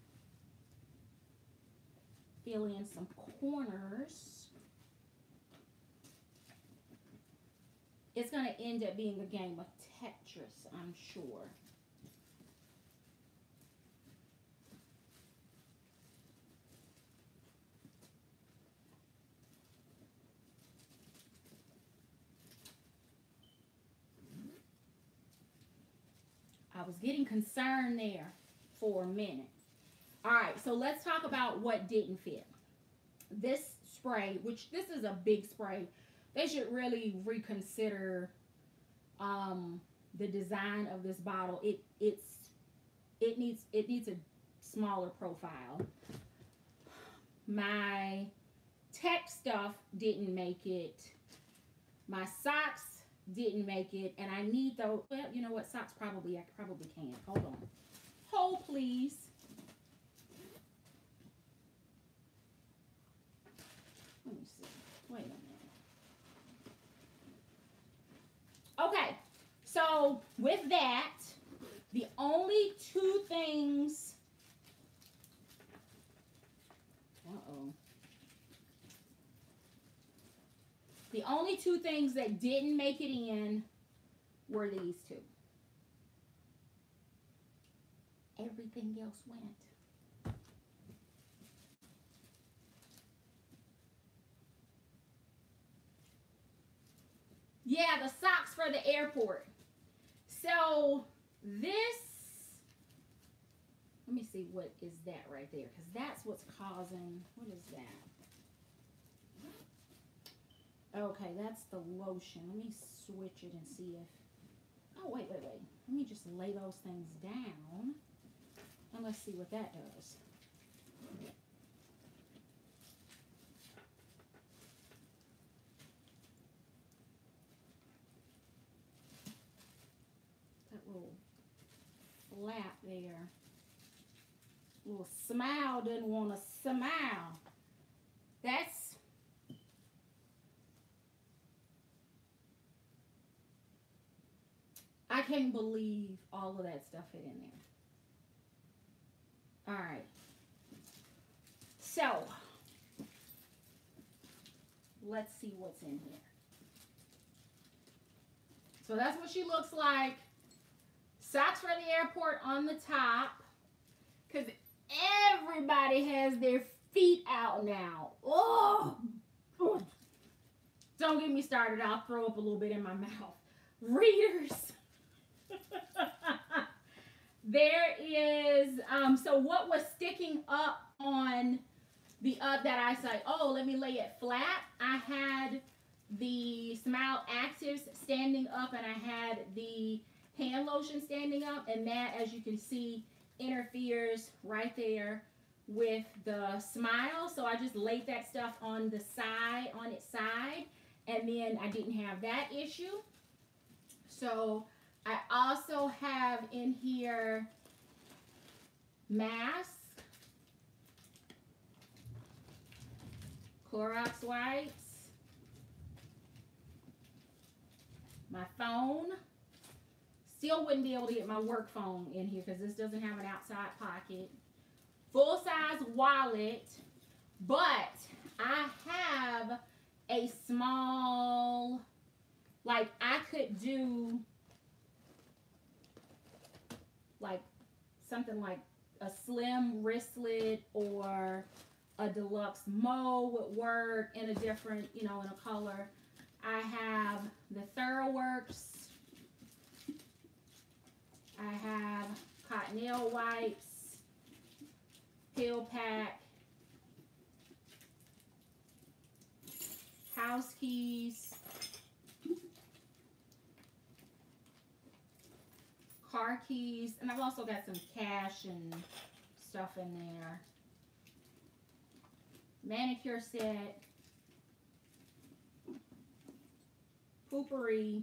fill in some corners. It's going to end up being a game of Tetris, I'm sure. I was getting concerned there for a minute. All right, so let's talk about what didn't fit. This spray, which this is a big spray, they should really reconsider um, the design of this bottle. It it's it needs it needs a smaller profile. My tech stuff didn't make it. My socks didn't make it, and I need those. Well, you know what? Socks probably I probably can. Hold on. Hold, please. Let me see. Wait a minute. Okay, so with that, the only two things. Uh oh. The only two things that didn't make it in were these two. Everything else went. Yeah, the socks for the airport. So this, let me see what is that right there, because that's what's causing, what is that? Okay, that's the lotion. Let me switch it and see if... Oh, wait, wait, wait. Let me just lay those things down. And let's see what that does. That little flap there. Little smile didn't want to smile. That's I can't believe all of that stuff fit in there. All right. So, let's see what's in here. So that's what she looks like. Socks for the airport on the top. Because everybody has their feet out now. Oh! Don't get me started. I'll throw up a little bit in my mouth. Readers. there is, um, so what was sticking up on the up that I say, oh, let me lay it flat. I had the Smile Actives standing up and I had the hand lotion standing up and that, as you can see, interferes right there with the Smile. So I just laid that stuff on the side, on its side, and then I didn't have that issue. So I also have in here mask, Clorox wipes, my phone. Still wouldn't be able to get my work phone in here because this doesn't have an outside pocket. Full size wallet, but I have a small, like I could do like something like a slim wristlet or a deluxe mo would work in a different, you know, in a color. I have the TheraWorx. I have Cottonelle wipes, Pill Pack, house keys, car keys, and I've also got some cash and stuff in there. Manicure set, Poo-Pourri,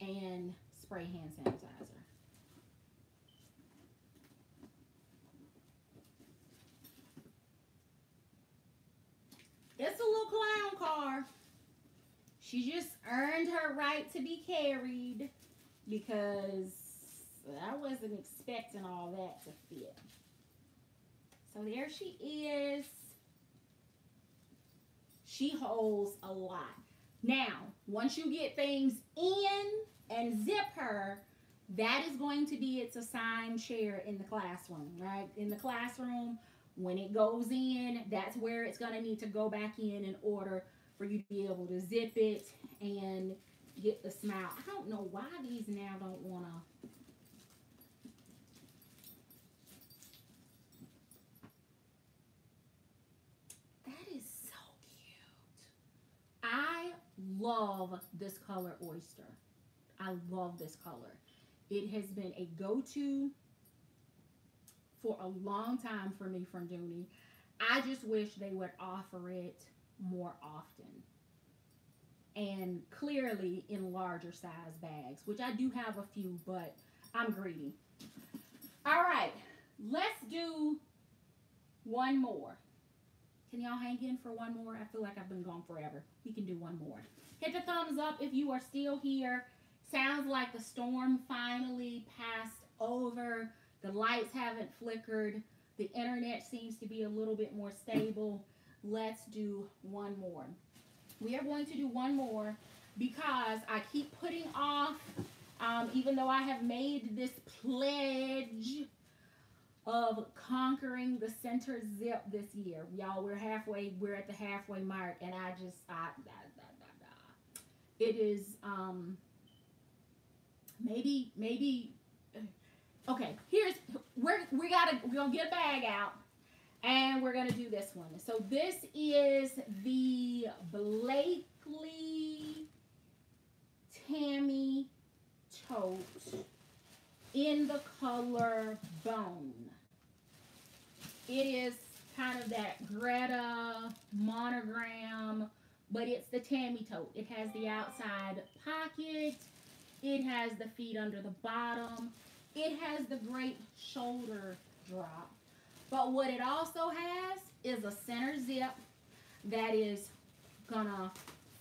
and spray hand sanitizer. It's a little clown car. She just earned her right to be carried because I wasn't expecting all that to fit. So there she is. She holds a lot. Now, once you get things in and zip her, that is going to be its assigned chair in the classroom, right? In the classroom, when it goes in, that's where it's going to need to go back in in order for you to be able to zip it and get the smile. I don't know why these now don't want to That is so cute. I love this color oyster. I love this color. It has been a go-to for a long time for me from Dooney. I just wish they would offer it more often. And clearly in larger size bags, which I do have a few, but I'm greedy. All right, let's do one more. Can y'all hang in for one more? I feel like I've been gone forever. We can do one more. Hit the thumbs up if you are still here. Sounds like the storm finally passed over. The lights haven't flickered. The internet seems to be a little bit more stable. Let's do one more. We are going to do one more because I keep putting off, um, even though I have made this pledge of conquering the center zip this year. Y'all, we're halfway, we're at the halfway mark, and I just, I, da, da, da, it is, um, maybe, maybe, okay, here's, we're, we gotta, we're gonna get a bag out, and we're gonna do this one. So this is the Blakely Tammy tote in the color bone. It is kind of that Gretta monogram, but it's the Tammy tote. It has the outside pocket. It has the feet under the bottom. It has the great shoulder drop. But what it also has is a center zip that is gonna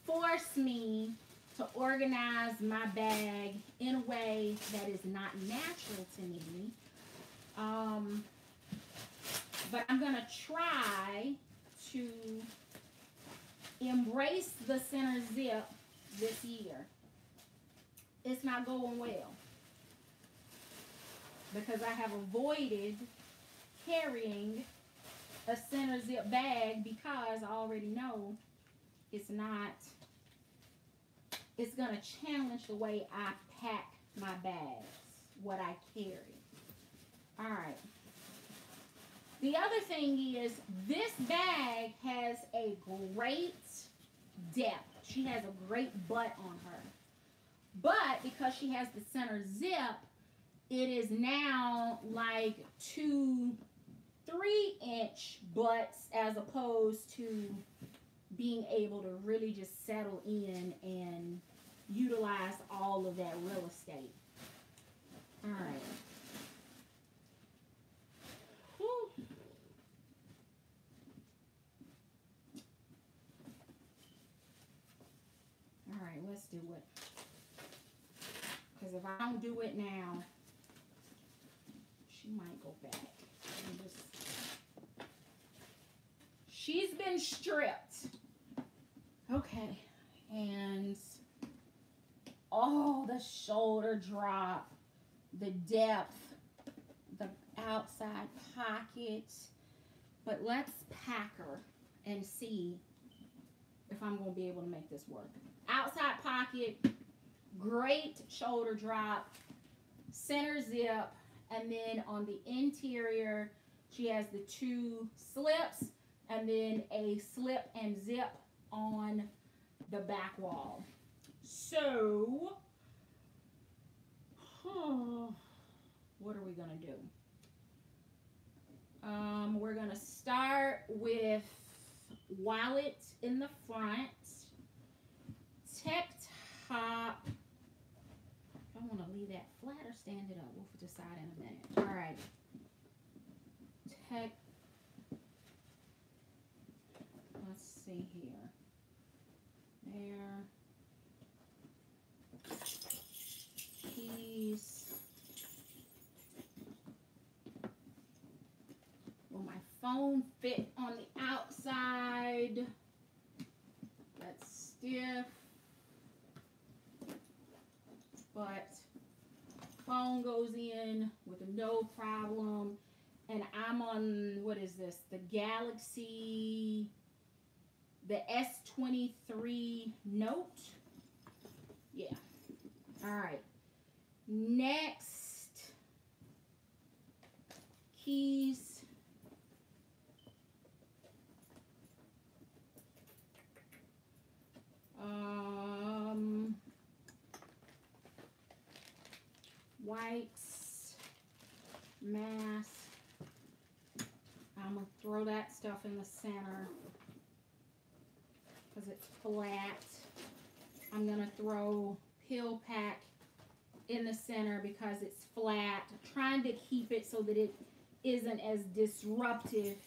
force me to organize my bag in a way that is not natural to me. Um, but I'm to try to embrace the center zip this year. It's not going well because I have avoided carrying a center zip bag because I already know it's not, it's going to challenge the way I pack my bags, what I carry. All right. The other thing is this bag has a great depth. She has a great butt on her. But because she has the center zip, it is now like two, three inch butts as opposed to being able to really just settle in and utilize all of that real estate. All right. All right, let's do it. Because if I don't do it now, she might go back. and just- She's been stripped. Okay. And oh, the shoulder drop, the depth, the outside pocket. But let's pack her and see if I'm going to be able to make this work. Outside pocket, great shoulder drop, center zip, and then on the interior, she has the two slips and then a slip and zip on the back wall. So, what are we gonna do? Um, we're gonna start with wallet in the front, tech top. I want to leave that flat or stand it up. We'll decide in a minute. All right. Tech. Let's see here. There. Keys. Will my phone fit on the outside? That's stiff. But phone goes in with no problem. And I'm on, what is this? The Galaxy, the S23 Note. Yeah. All right. Next, keys. Um, wipes, mask. I'm gonna throw that stuff in the center because it's flat. I'm gonna throw pill pack in the center because it's flat. trying to keep it so that it isn't as disruptive.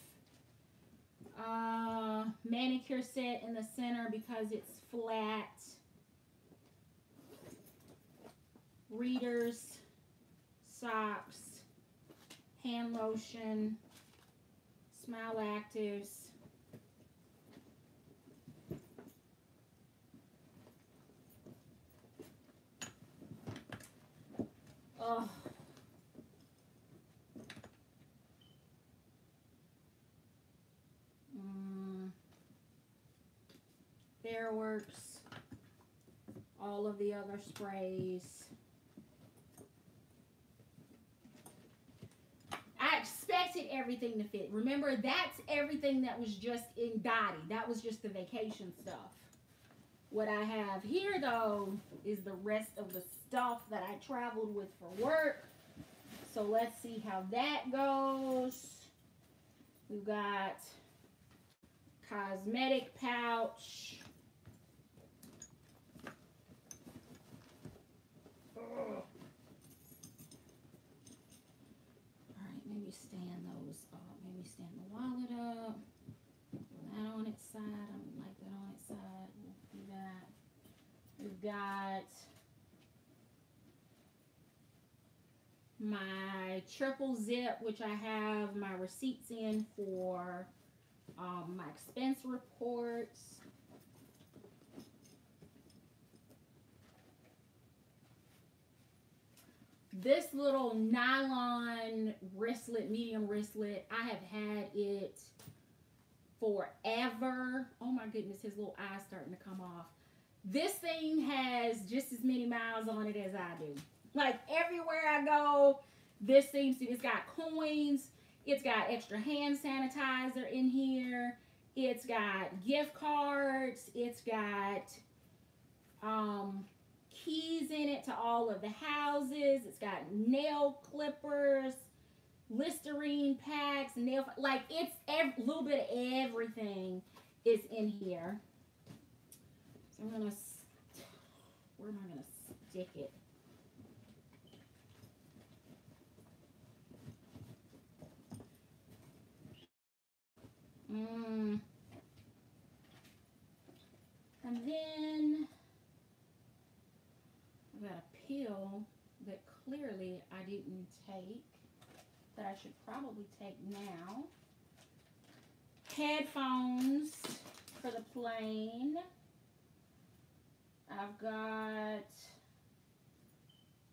Uh, manicure set in the center because it's flat. Readers, socks, hand lotion, smile actives. Oh. Mm. All of the other sprays. I expected everything to fit. Remember, that's everything that was just in Dottie. That was just the vacation stuff. What I have here, though, is the rest of the stuff that I traveled with for work. So let's see how that goes. We've got cosmetic pouch. Ugh. All right, maybe stand those up. Maybe stand the wallet up. Put that on its side. I don't like that on its side. We'll do that. We've got my triple zip, which I have my receipts in for um, my expense reports. This little nylon wristlet, medium wristlet, I have had it forever. Oh my goodness, his little eye's starting to come off. This thing has just as many miles on it as I do. Like everywhere I go, this seems to, it's got coins, it's got extra hand sanitizer in here, it's got gift cards, it's got um, keys in it to all of the houses, it's got nail clippers, Listerine packs, nail, like it's a little bit of everything is in here. So I'm gonna, where am Mm. And then I've got a pill that clearly I didn't take that I should probably take now. Headphones for the plane. I've got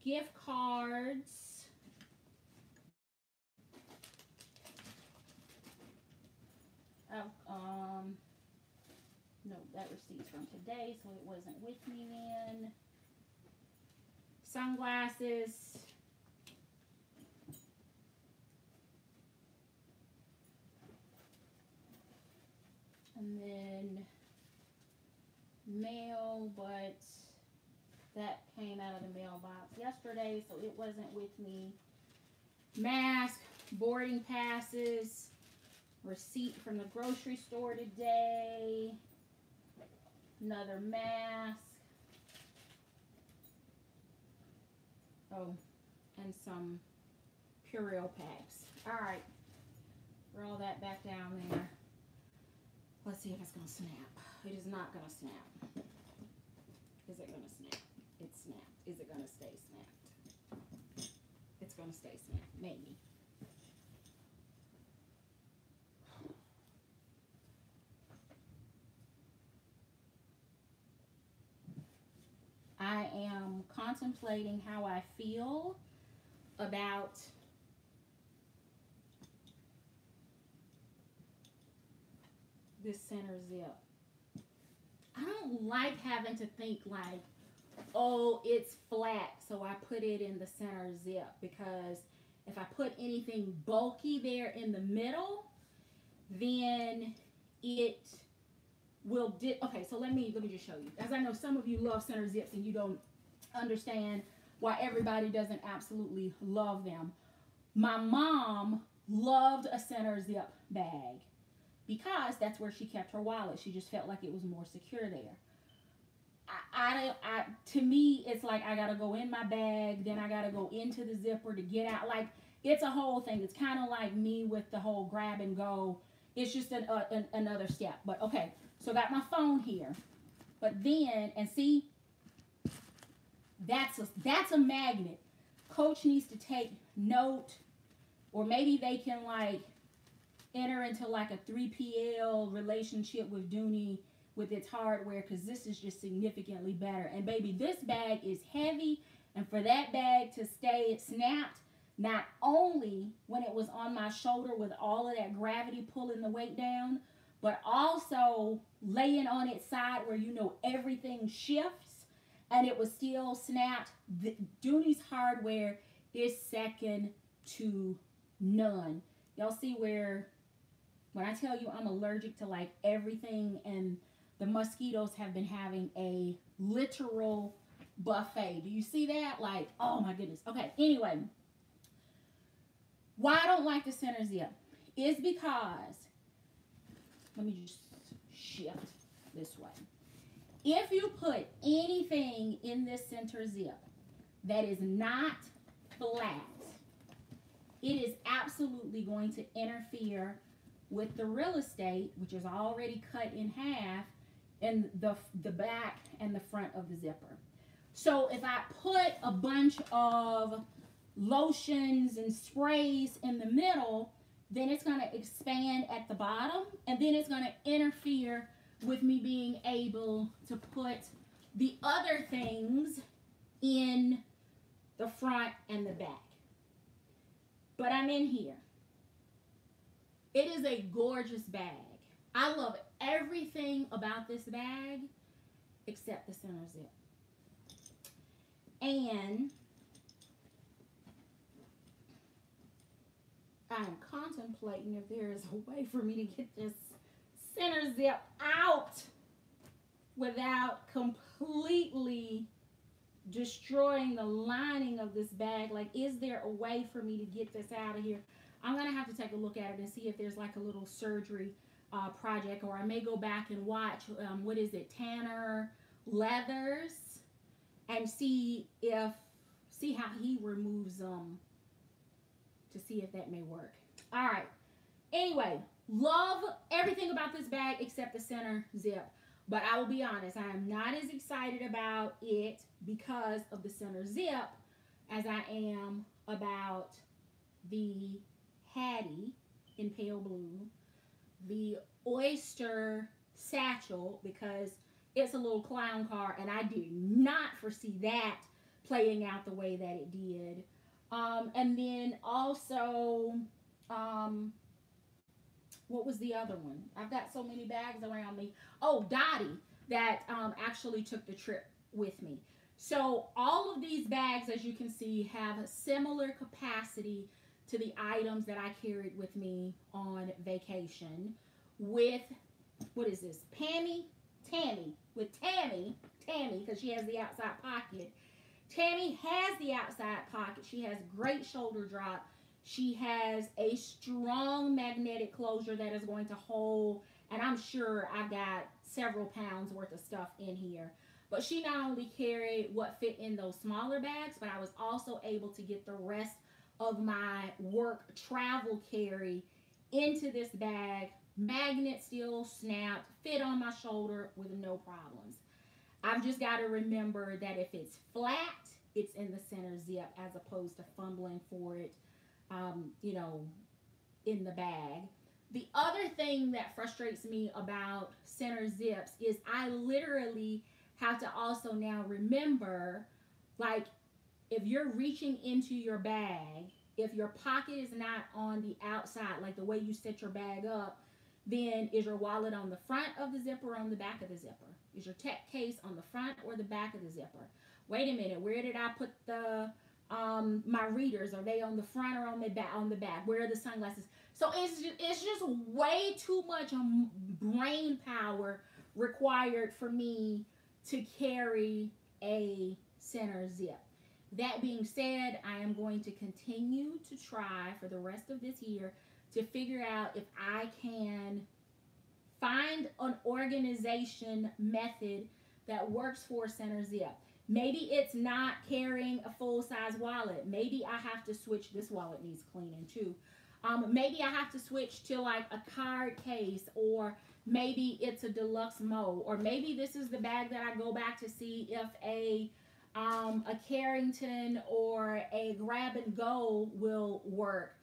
gift cards I've, um, no, that receipt's from today, so it wasn't with me then. Sunglasses. And then mail, but that came out of the mailbox yesterday, so it wasn't with me. Mask, boarding passes, receipt from the grocery store today, another mask. Oh, and some Purell packs. All right, roll that back down there. Let's see if it's gonna snap. It is not gonna snap. Is it gonna snap? It snapped. Is it gonna stay snapped? It's gonna stay snapped, maybe. I am contemplating how I feel about this center zip. I don't like having to think like, oh, it's flat, so I put it in the center zip because if I put anything bulky there in the middle, then it will di- okay so let me let me just show you. As i know some of you love center zips and you don't understand why everybody doesn't absolutely love them. My mom loved a center zip bag because that's where she kept her wallet. She just felt like it was more secure there. I, I, I to me it's like i gotta go in my bag then i gotta go into the zipper to get out. Like it's a whole thing. It's kind of like me with the whole grab and go. It's just an, uh, an, another step. But okay so I got my phone here. But then, and see, that's a, that's a magnet. Coach needs to take note, or maybe they can like enter into like a 3PL relationship with Dooney with its hardware because this is just significantly better. And baby, this bag is heavy, and for that bag to stay snapped, not only when it was on my shoulder with all of that gravity pulling the weight down, but also laying on its side where you know everything shifts and it was still snapped. The, Dooney's hardware is second to none. Y'all see where when I tell you I'm allergic to like everything and the mosquitoes have been having a literal buffet. Do you see that? Like, oh my goodness. Okay, anyway. Why I don't like the center zip is because let me just shift this way. If you put anything in this center zip that is not flat, it is absolutely going to interfere with the real estate, which is already cut in half, in the, the back and the front of the zipper. So if I put a bunch of lotions and sprays in the middle, then it's going to expand at the bottom and then it's going to interfere with me being able to put the other things in the front and the back. But I'm in here. It is a gorgeous bag. I love everything about this bag except the center zip. And I'm contemplating if there is a way for me to get this center zip out without completely destroying the lining of this bag. Like, is there a way for me to get this out of here? I'm going to have to take a look at it and see if there's like a little surgery uh, project, or I may go back and watch, um, what is it, Tanner Leathers, and see if, see how he removes them. Um, to see if that may work. All right. Anyway, love everything about this bag except the center zip. But I will be honest, I am not as excited about it because of the center zip as I am about the Hattie in pale blue, the Oyster satchel because it's a little clown car and I did not foresee that playing out the way that it did. Um, and then also, um, what was the other one? I've got so many bags around me. Oh, Dottie that um, actually took the trip with me. So all of these bags, as you can see, have a similar capacity to the items that I carried with me on vacation with, what is this, Pammy? Tammy, with Tammy, Tammy, because she has the outside pocket. Tammy has the outside pocket. She has great shoulder drop. She has a strong magnetic closure that is going to hold, and I'm sure I've got several pounds worth of stuff in here. But she not only carried what fit in those smaller bags, but I was also able to get the rest of my work travel carry into this bag. Magnet still snapped, fit on my shoulder with no problems. I've just got to remember that if it's flat, it's in the center zip as opposed to fumbling for it, um, you know, in the bag. The other thing that frustrates me about center zips is I literally have to also now remember, like, if you're reaching into your bag, if your pocket is not on the outside, like the way you set your bag up, then is your wallet on the front of the zipper or on the back of the zipper? Is your tech case on the front or the back of the zipper? Wait a minute, where did I put the um my readers? Are they on the front or on the back on the back? Where are the sunglasses? So it's just, it's just way too much brain power required for me to carry a center zip. That being said, I am going to continue to try for the rest of this year to figure out if I can find an organization method that works for Center Zip. Maybe it's not carrying a full size wallet. Maybe I have to switch. This wallet needs cleaning too. Um, maybe I have to switch to like a card case or maybe it's a deluxe mo or maybe this is the bag that I go back to see if a um, a Carrington or a grab and go will work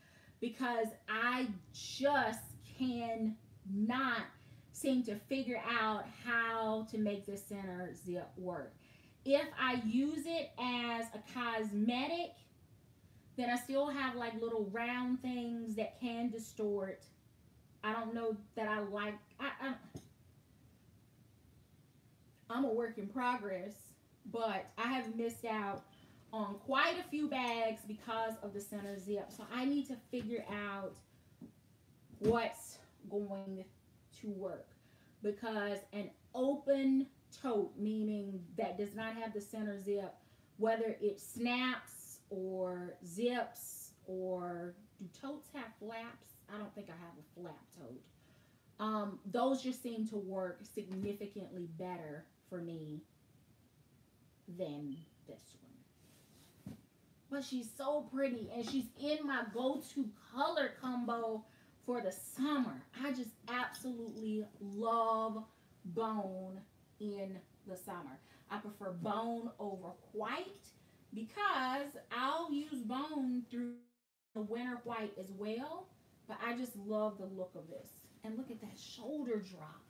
because I just cannot seem to figure out how to make the center zip work. If I use it as a cosmetic, then I still have like little round things that can distort. I don't know that I like, I, I, I'm a work in progress, but I have missed out on quite a few bags because of the center zip. So I need to figure out what's going to work because an open tote, meaning that does not have the center zip, whether it snaps or zips or do totes have flaps? I don't think I have a flap tote. Um, those just seem to work significantly better for me than this one. But she's so pretty and she's in my go-to color combo for the summer. I just absolutely love bone in the summer. I prefer bone over white because I'll use bone through the winter white as well. But I just love the look of this. And look at that shoulder drop.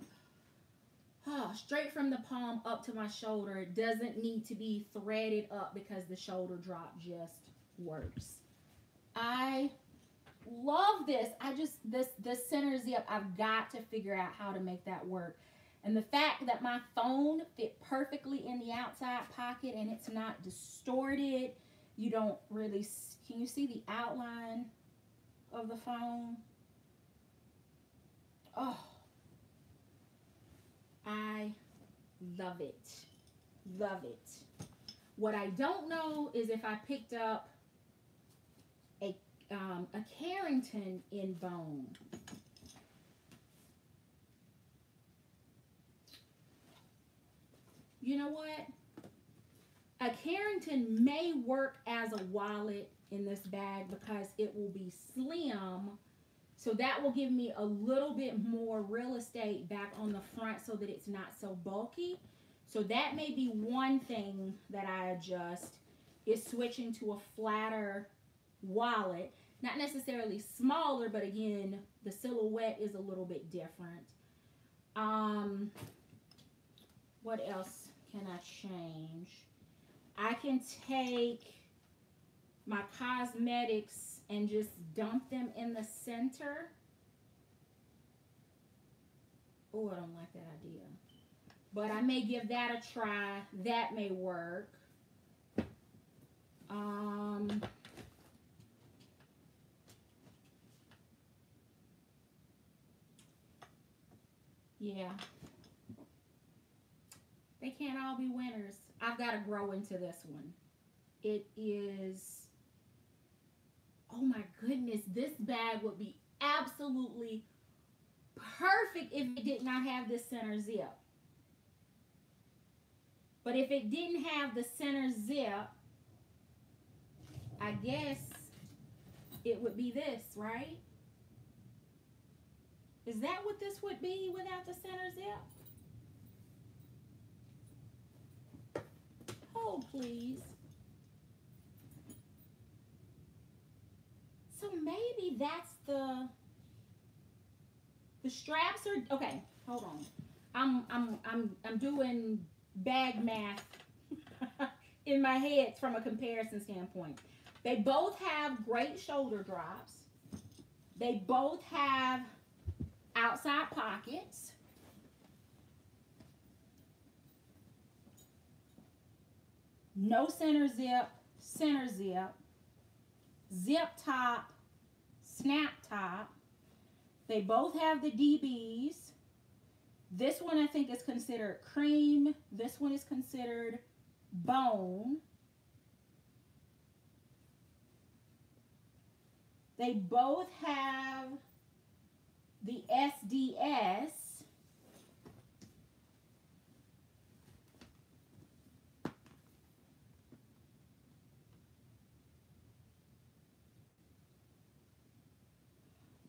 Oh, straight from the palm up to my shoulder. It doesn't need to be threaded up because the shoulder drop just works. I love this. I just, this, this center zip, I've got to figure out how to make that work. And the fact that my phone fit perfectly in the outside pocket and it's not distorted, you don't really, can you see the outline of the phone? Oh, I love it. Love it. What I don't know is if I picked up um, a Carrington in bone. You know what? A Carrington may work as a wallet in this bag because it will be slim So that will give me a little bit more real estate back on the front so that it's not so bulky. So that may be one thing that I adjust is switching to a flatter wallet. Not necessarily smaller, but again, the silhouette is a little bit different. Um, what else can I change? I can take my cosmetics and just dump them in the center. Oh, I don't like that idea. But I may give that a try. That may work. Um, yeah. They can't all be winners. I've got to grow into this one. It is, oh my goodness, this bag would be absolutely perfect if it did not have this center zip. But if it didn't have the center zip, I guess it would be this, right? Is that what this would be without the center zip? Hold, please. So maybe that's the the straps are okay. Hold on. I'm I'm I'm I'm doing bag math in my head from a comparison standpoint. They both have great shoulder drops. They both have outside pockets. No center zip, center zip, zip top, snap top. They both have the DBs. This one I think is considered cream. This one is considered bone. They both have the SDS.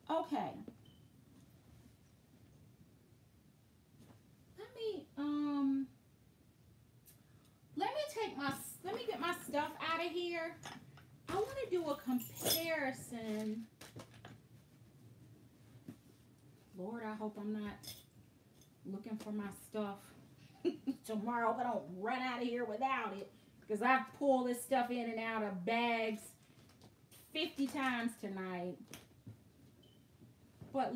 Okay. Let me um let me take my let me get my stuff out of here. I want to do a comparison. Lord, I hope I'm not looking for my stuff tomorrow. I don't run out of here without it because I've pulled this stuff in and out of bags 50 times tonight. But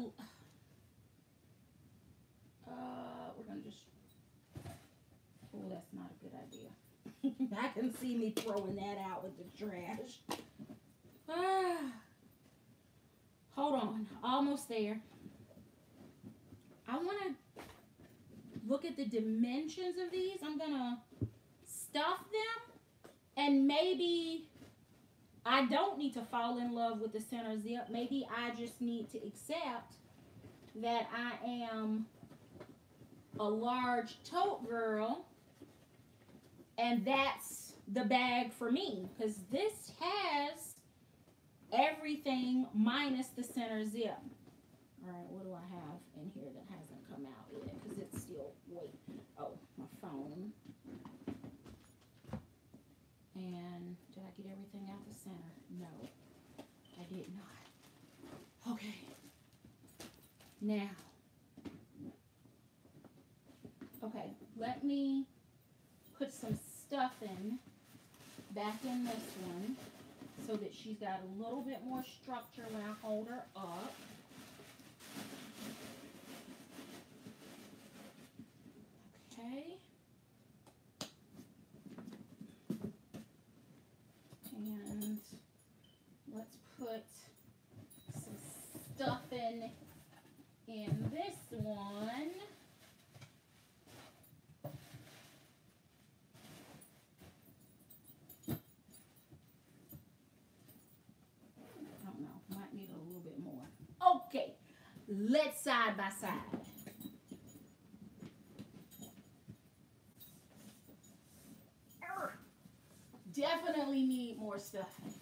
uh, we're to just, oh, that's not a good idea. I can see me throwing that out with the trash. Ah. Hold on. Almost there. I want to look at the dimensions of these. I'm to stuff them and maybe I don't need to fall in love with the center zip. Maybe I just need to accept that I am a large tote girl and that's the bag for me because this has everything minus the center zip. All right, what do I have in here that hasn't come out yet? Because it's still, wait, oh, my phone. And did I get everything out the center? No, I did not. Okay. Now, okay, let me put some stuffing back in this one so that she's got a little bit more structure when I hold her up. Okay. And let's put some stuffing in this one. I don't know, might need a little bit more. Okay, let's side by side. Definitely need more stuffing.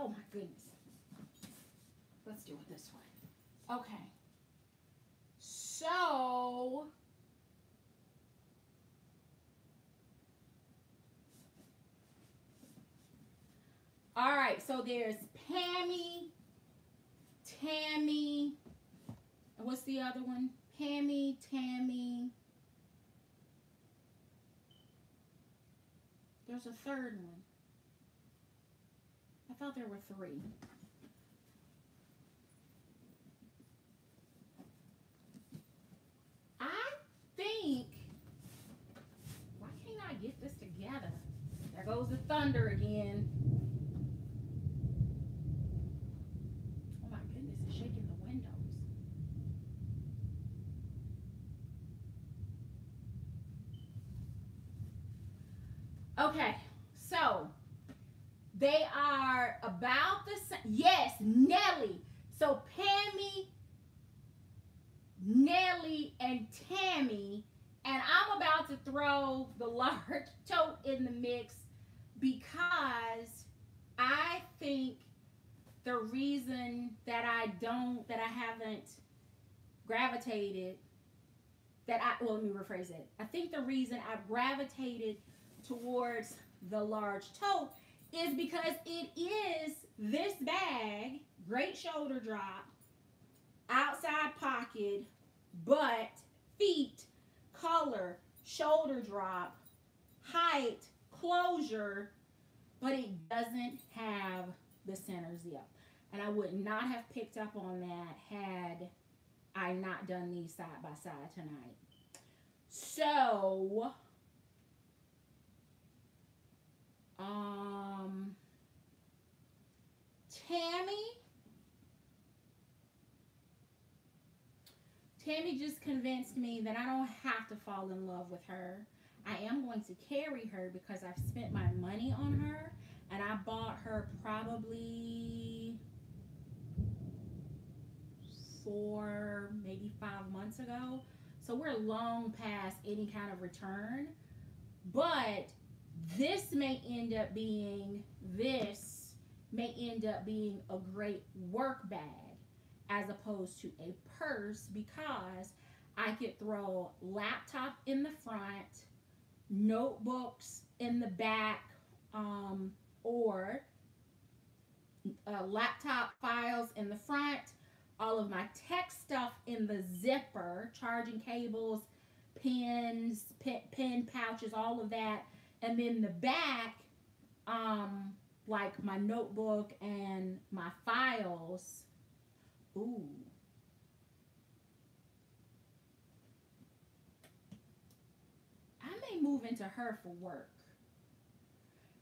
Oh my goodness. Let's do it this way. Okay. So All right, so there's Pammy, Tammy, and what's the other one? Pammy, Tammy. There's a third one. I thought there were three. I think, why can't I get this together? There goes the thunder again. Oh my goodness, it's shaking the windows. Okay, so they are about the same. Yes, Nelly. So Pammy, Nelly, and Tammy. And I'm about to throw the large tote in the mix because I think the reason that I don't, that I haven't gravitated, that I, well, let me rephrase it. I think the reason I've gravitated towards the large tote is because it is this bag, great shoulder drop, outside pocket, butt, feet, color, shoulder drop, height, closure, but it doesn't have the center zip. And I would not have picked up on that had I not done these side by side tonight. So, um, Tammy. Tammy just convinced me that I don't have to fall in love with her. I am going to carry her because I've spent my money on her and I bought her probably four, maybe five months ago. So we're long past any kind of return. But this may end up being this may end up being a great work bag as opposed to a purse because I could throw laptop in the front, notebooks in the back, um, or uh, laptop files in the front, all of my tech stuff in the zipper, charging cables, pens, pen, pen pouches, all of that and then the back, um, like my notebook and my files. Ooh. I may move into her for work.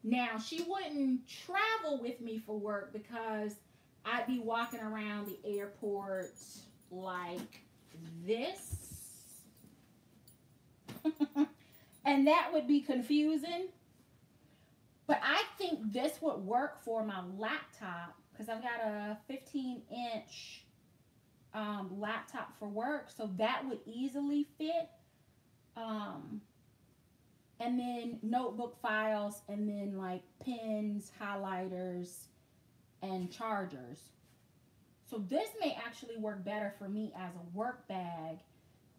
Now, she wouldn't travel with me for work because I'd be walking around the airport like this. and that would be confusing. But I think this would work for my laptop because I've got a 15 inch um, laptop for work, so that would easily fit. Um, and then notebook files, and then like pens, highlighters, and chargers. So this may actually work better for me as a work bag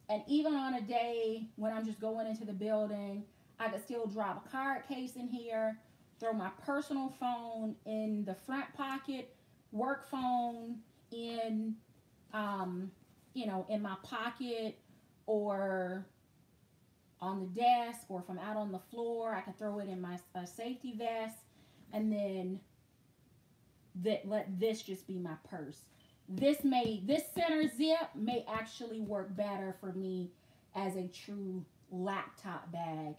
and even on a day when I'm just going into the building, I could still drop a card case in here, throw my personal phone in the front pocket, work phone in, um, you know, in my pocket or on the desk or if I'm out on the floor, I can throw it in my uh, safety vest and then that let this just be my purse this may this center zip may actually work better for me as a true laptop bag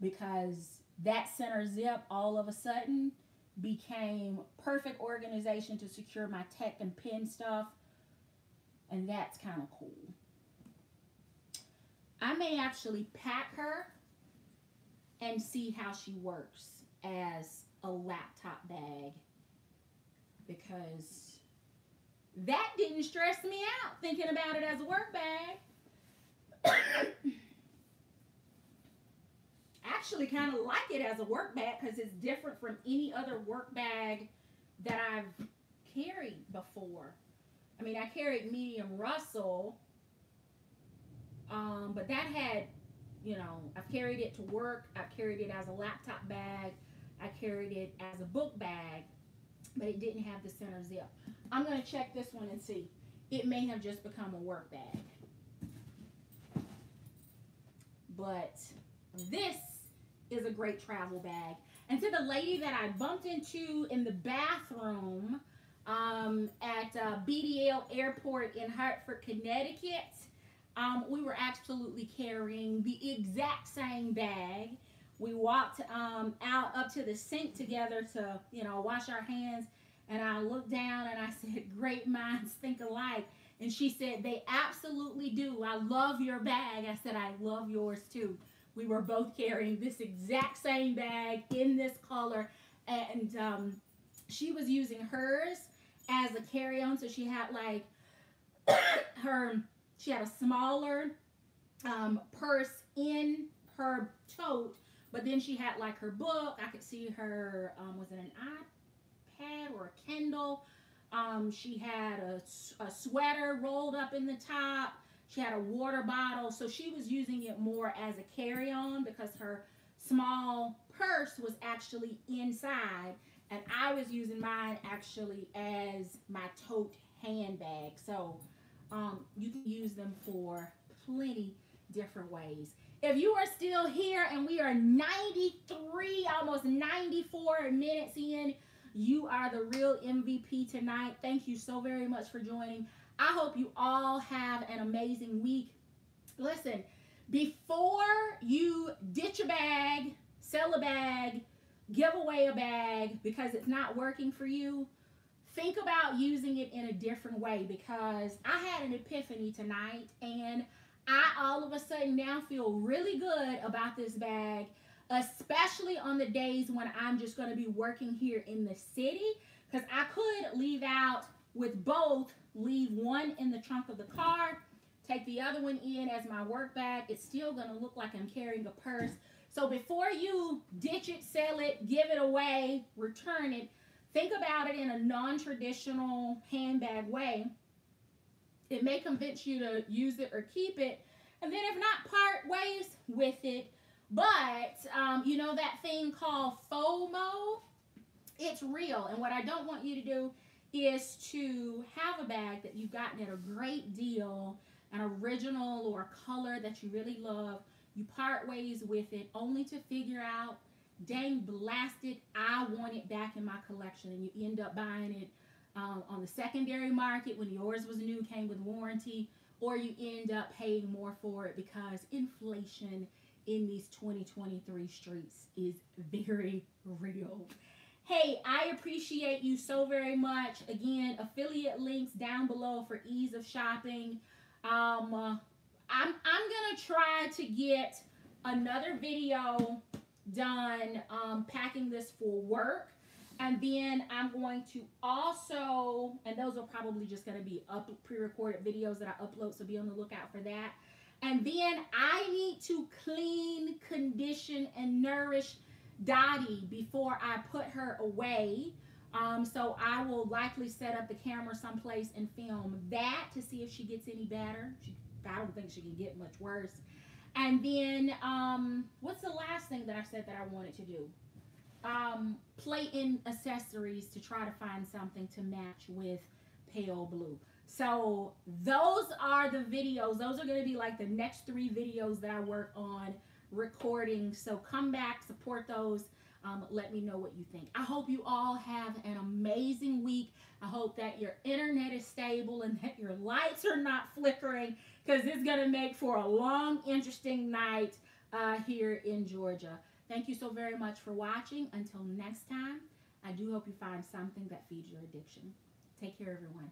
because that center zip all of a sudden became perfect organization to secure my tech and pen stuff and that's kind of cool. I may actually pack her and see how she works as a laptop bag because that didn't stress me out thinking about it as a work bag. Actually, kind of like it as a work bag because it's different from any other work bag that I've carried before. I mean, I carried medium Russell, um, but that had, you know, I've carried it to work. I've carried it as a laptop bag. I carried it as a book bag, but it didn't have the center zip. I'm going to check this one and see. It may have just become a work bag. But this is a great travel bag. And to the lady that I bumped into in the bathroom um, at uh, BDL Airport in Hartford, Connecticut, um, we were absolutely carrying the exact same bag. We walked um, out up to the sink together to, you know, wash our hands. And I looked down and I said, great minds think alike. And she said, they absolutely do. I love your bag. I said, I love yours too. We were both carrying this exact same bag in this color. And um, she was using hers as a carry-on. So she had like her, she had a smaller um, purse in her tote. But then she had like her book. I could see her, um, was it an or a Kindle? Um, she had a, a sweater rolled up in the top. She had a water bottle. So she was using it more as a carry-on because her small purse was actually inside. And I was using mine actually as my tote handbag. So um, you can use them for plenty different ways. If you are still here and we are 93, almost 94 minutes in, you are the real MVP tonight. Thank you so very much for joining. I hope you all have an amazing week. Listen, before you ditch a bag, sell a bag, give away a bag because it's not working for you, think about using it in a different way because I had an epiphany tonight and I all of a sudden now feel really good about this bag especially on the days when I'm just going to be working here in the city because I could leave out with both, leave one in the trunk of the car, take the other one in as my work bag. It's still going to look like I'm carrying a purse. So before you ditch it, sell it, give it away, return it, think about it in a non-traditional handbag way. It may convince you to use it or keep it. And then if not, part ways with it but, um, you know that thing called FOMO? It's real. And what I don't want you to do is to have a bag that you've gotten at a great deal, an original or a color that you really love. You part ways with it only to figure out, dang blasted, I want it back in my collection. And you end up buying it um, on the secondary market when yours was new, came with warranty, or you end up paying more for it because inflation in these 2023 streets is very real. Hey, I appreciate you so very much. Again, affiliate links down below for ease of shopping. Um, uh, I'm, I'm going to try to get another video done um, packing this for work. And then I'm going to also, and those are probably just going to be up pre-recorded videos that I upload, so be on the lookout for that. And then I need to clean, condition, and nourish Dottie before I put her away. Um, so I will likely set up the camera someplace and film that to see if she gets any better. She, I don't think she can get much worse. And then, um, what's the last thing that I said that I wanted to do? Um, play in accessories to try to find something to match with pale blue. So those are the videos. Those are going to be like the next three videos that I work on recording. So come back, support those. Um, let me know what you think. I hope you all have an amazing week. I hope that your internet is stable and that your lights are not flickering because it's going to make for a long, interesting night uh, here in Georgia. Thank you so very much for watching. Until next time, I do hope you find something that feeds your addiction. Take care, everyone.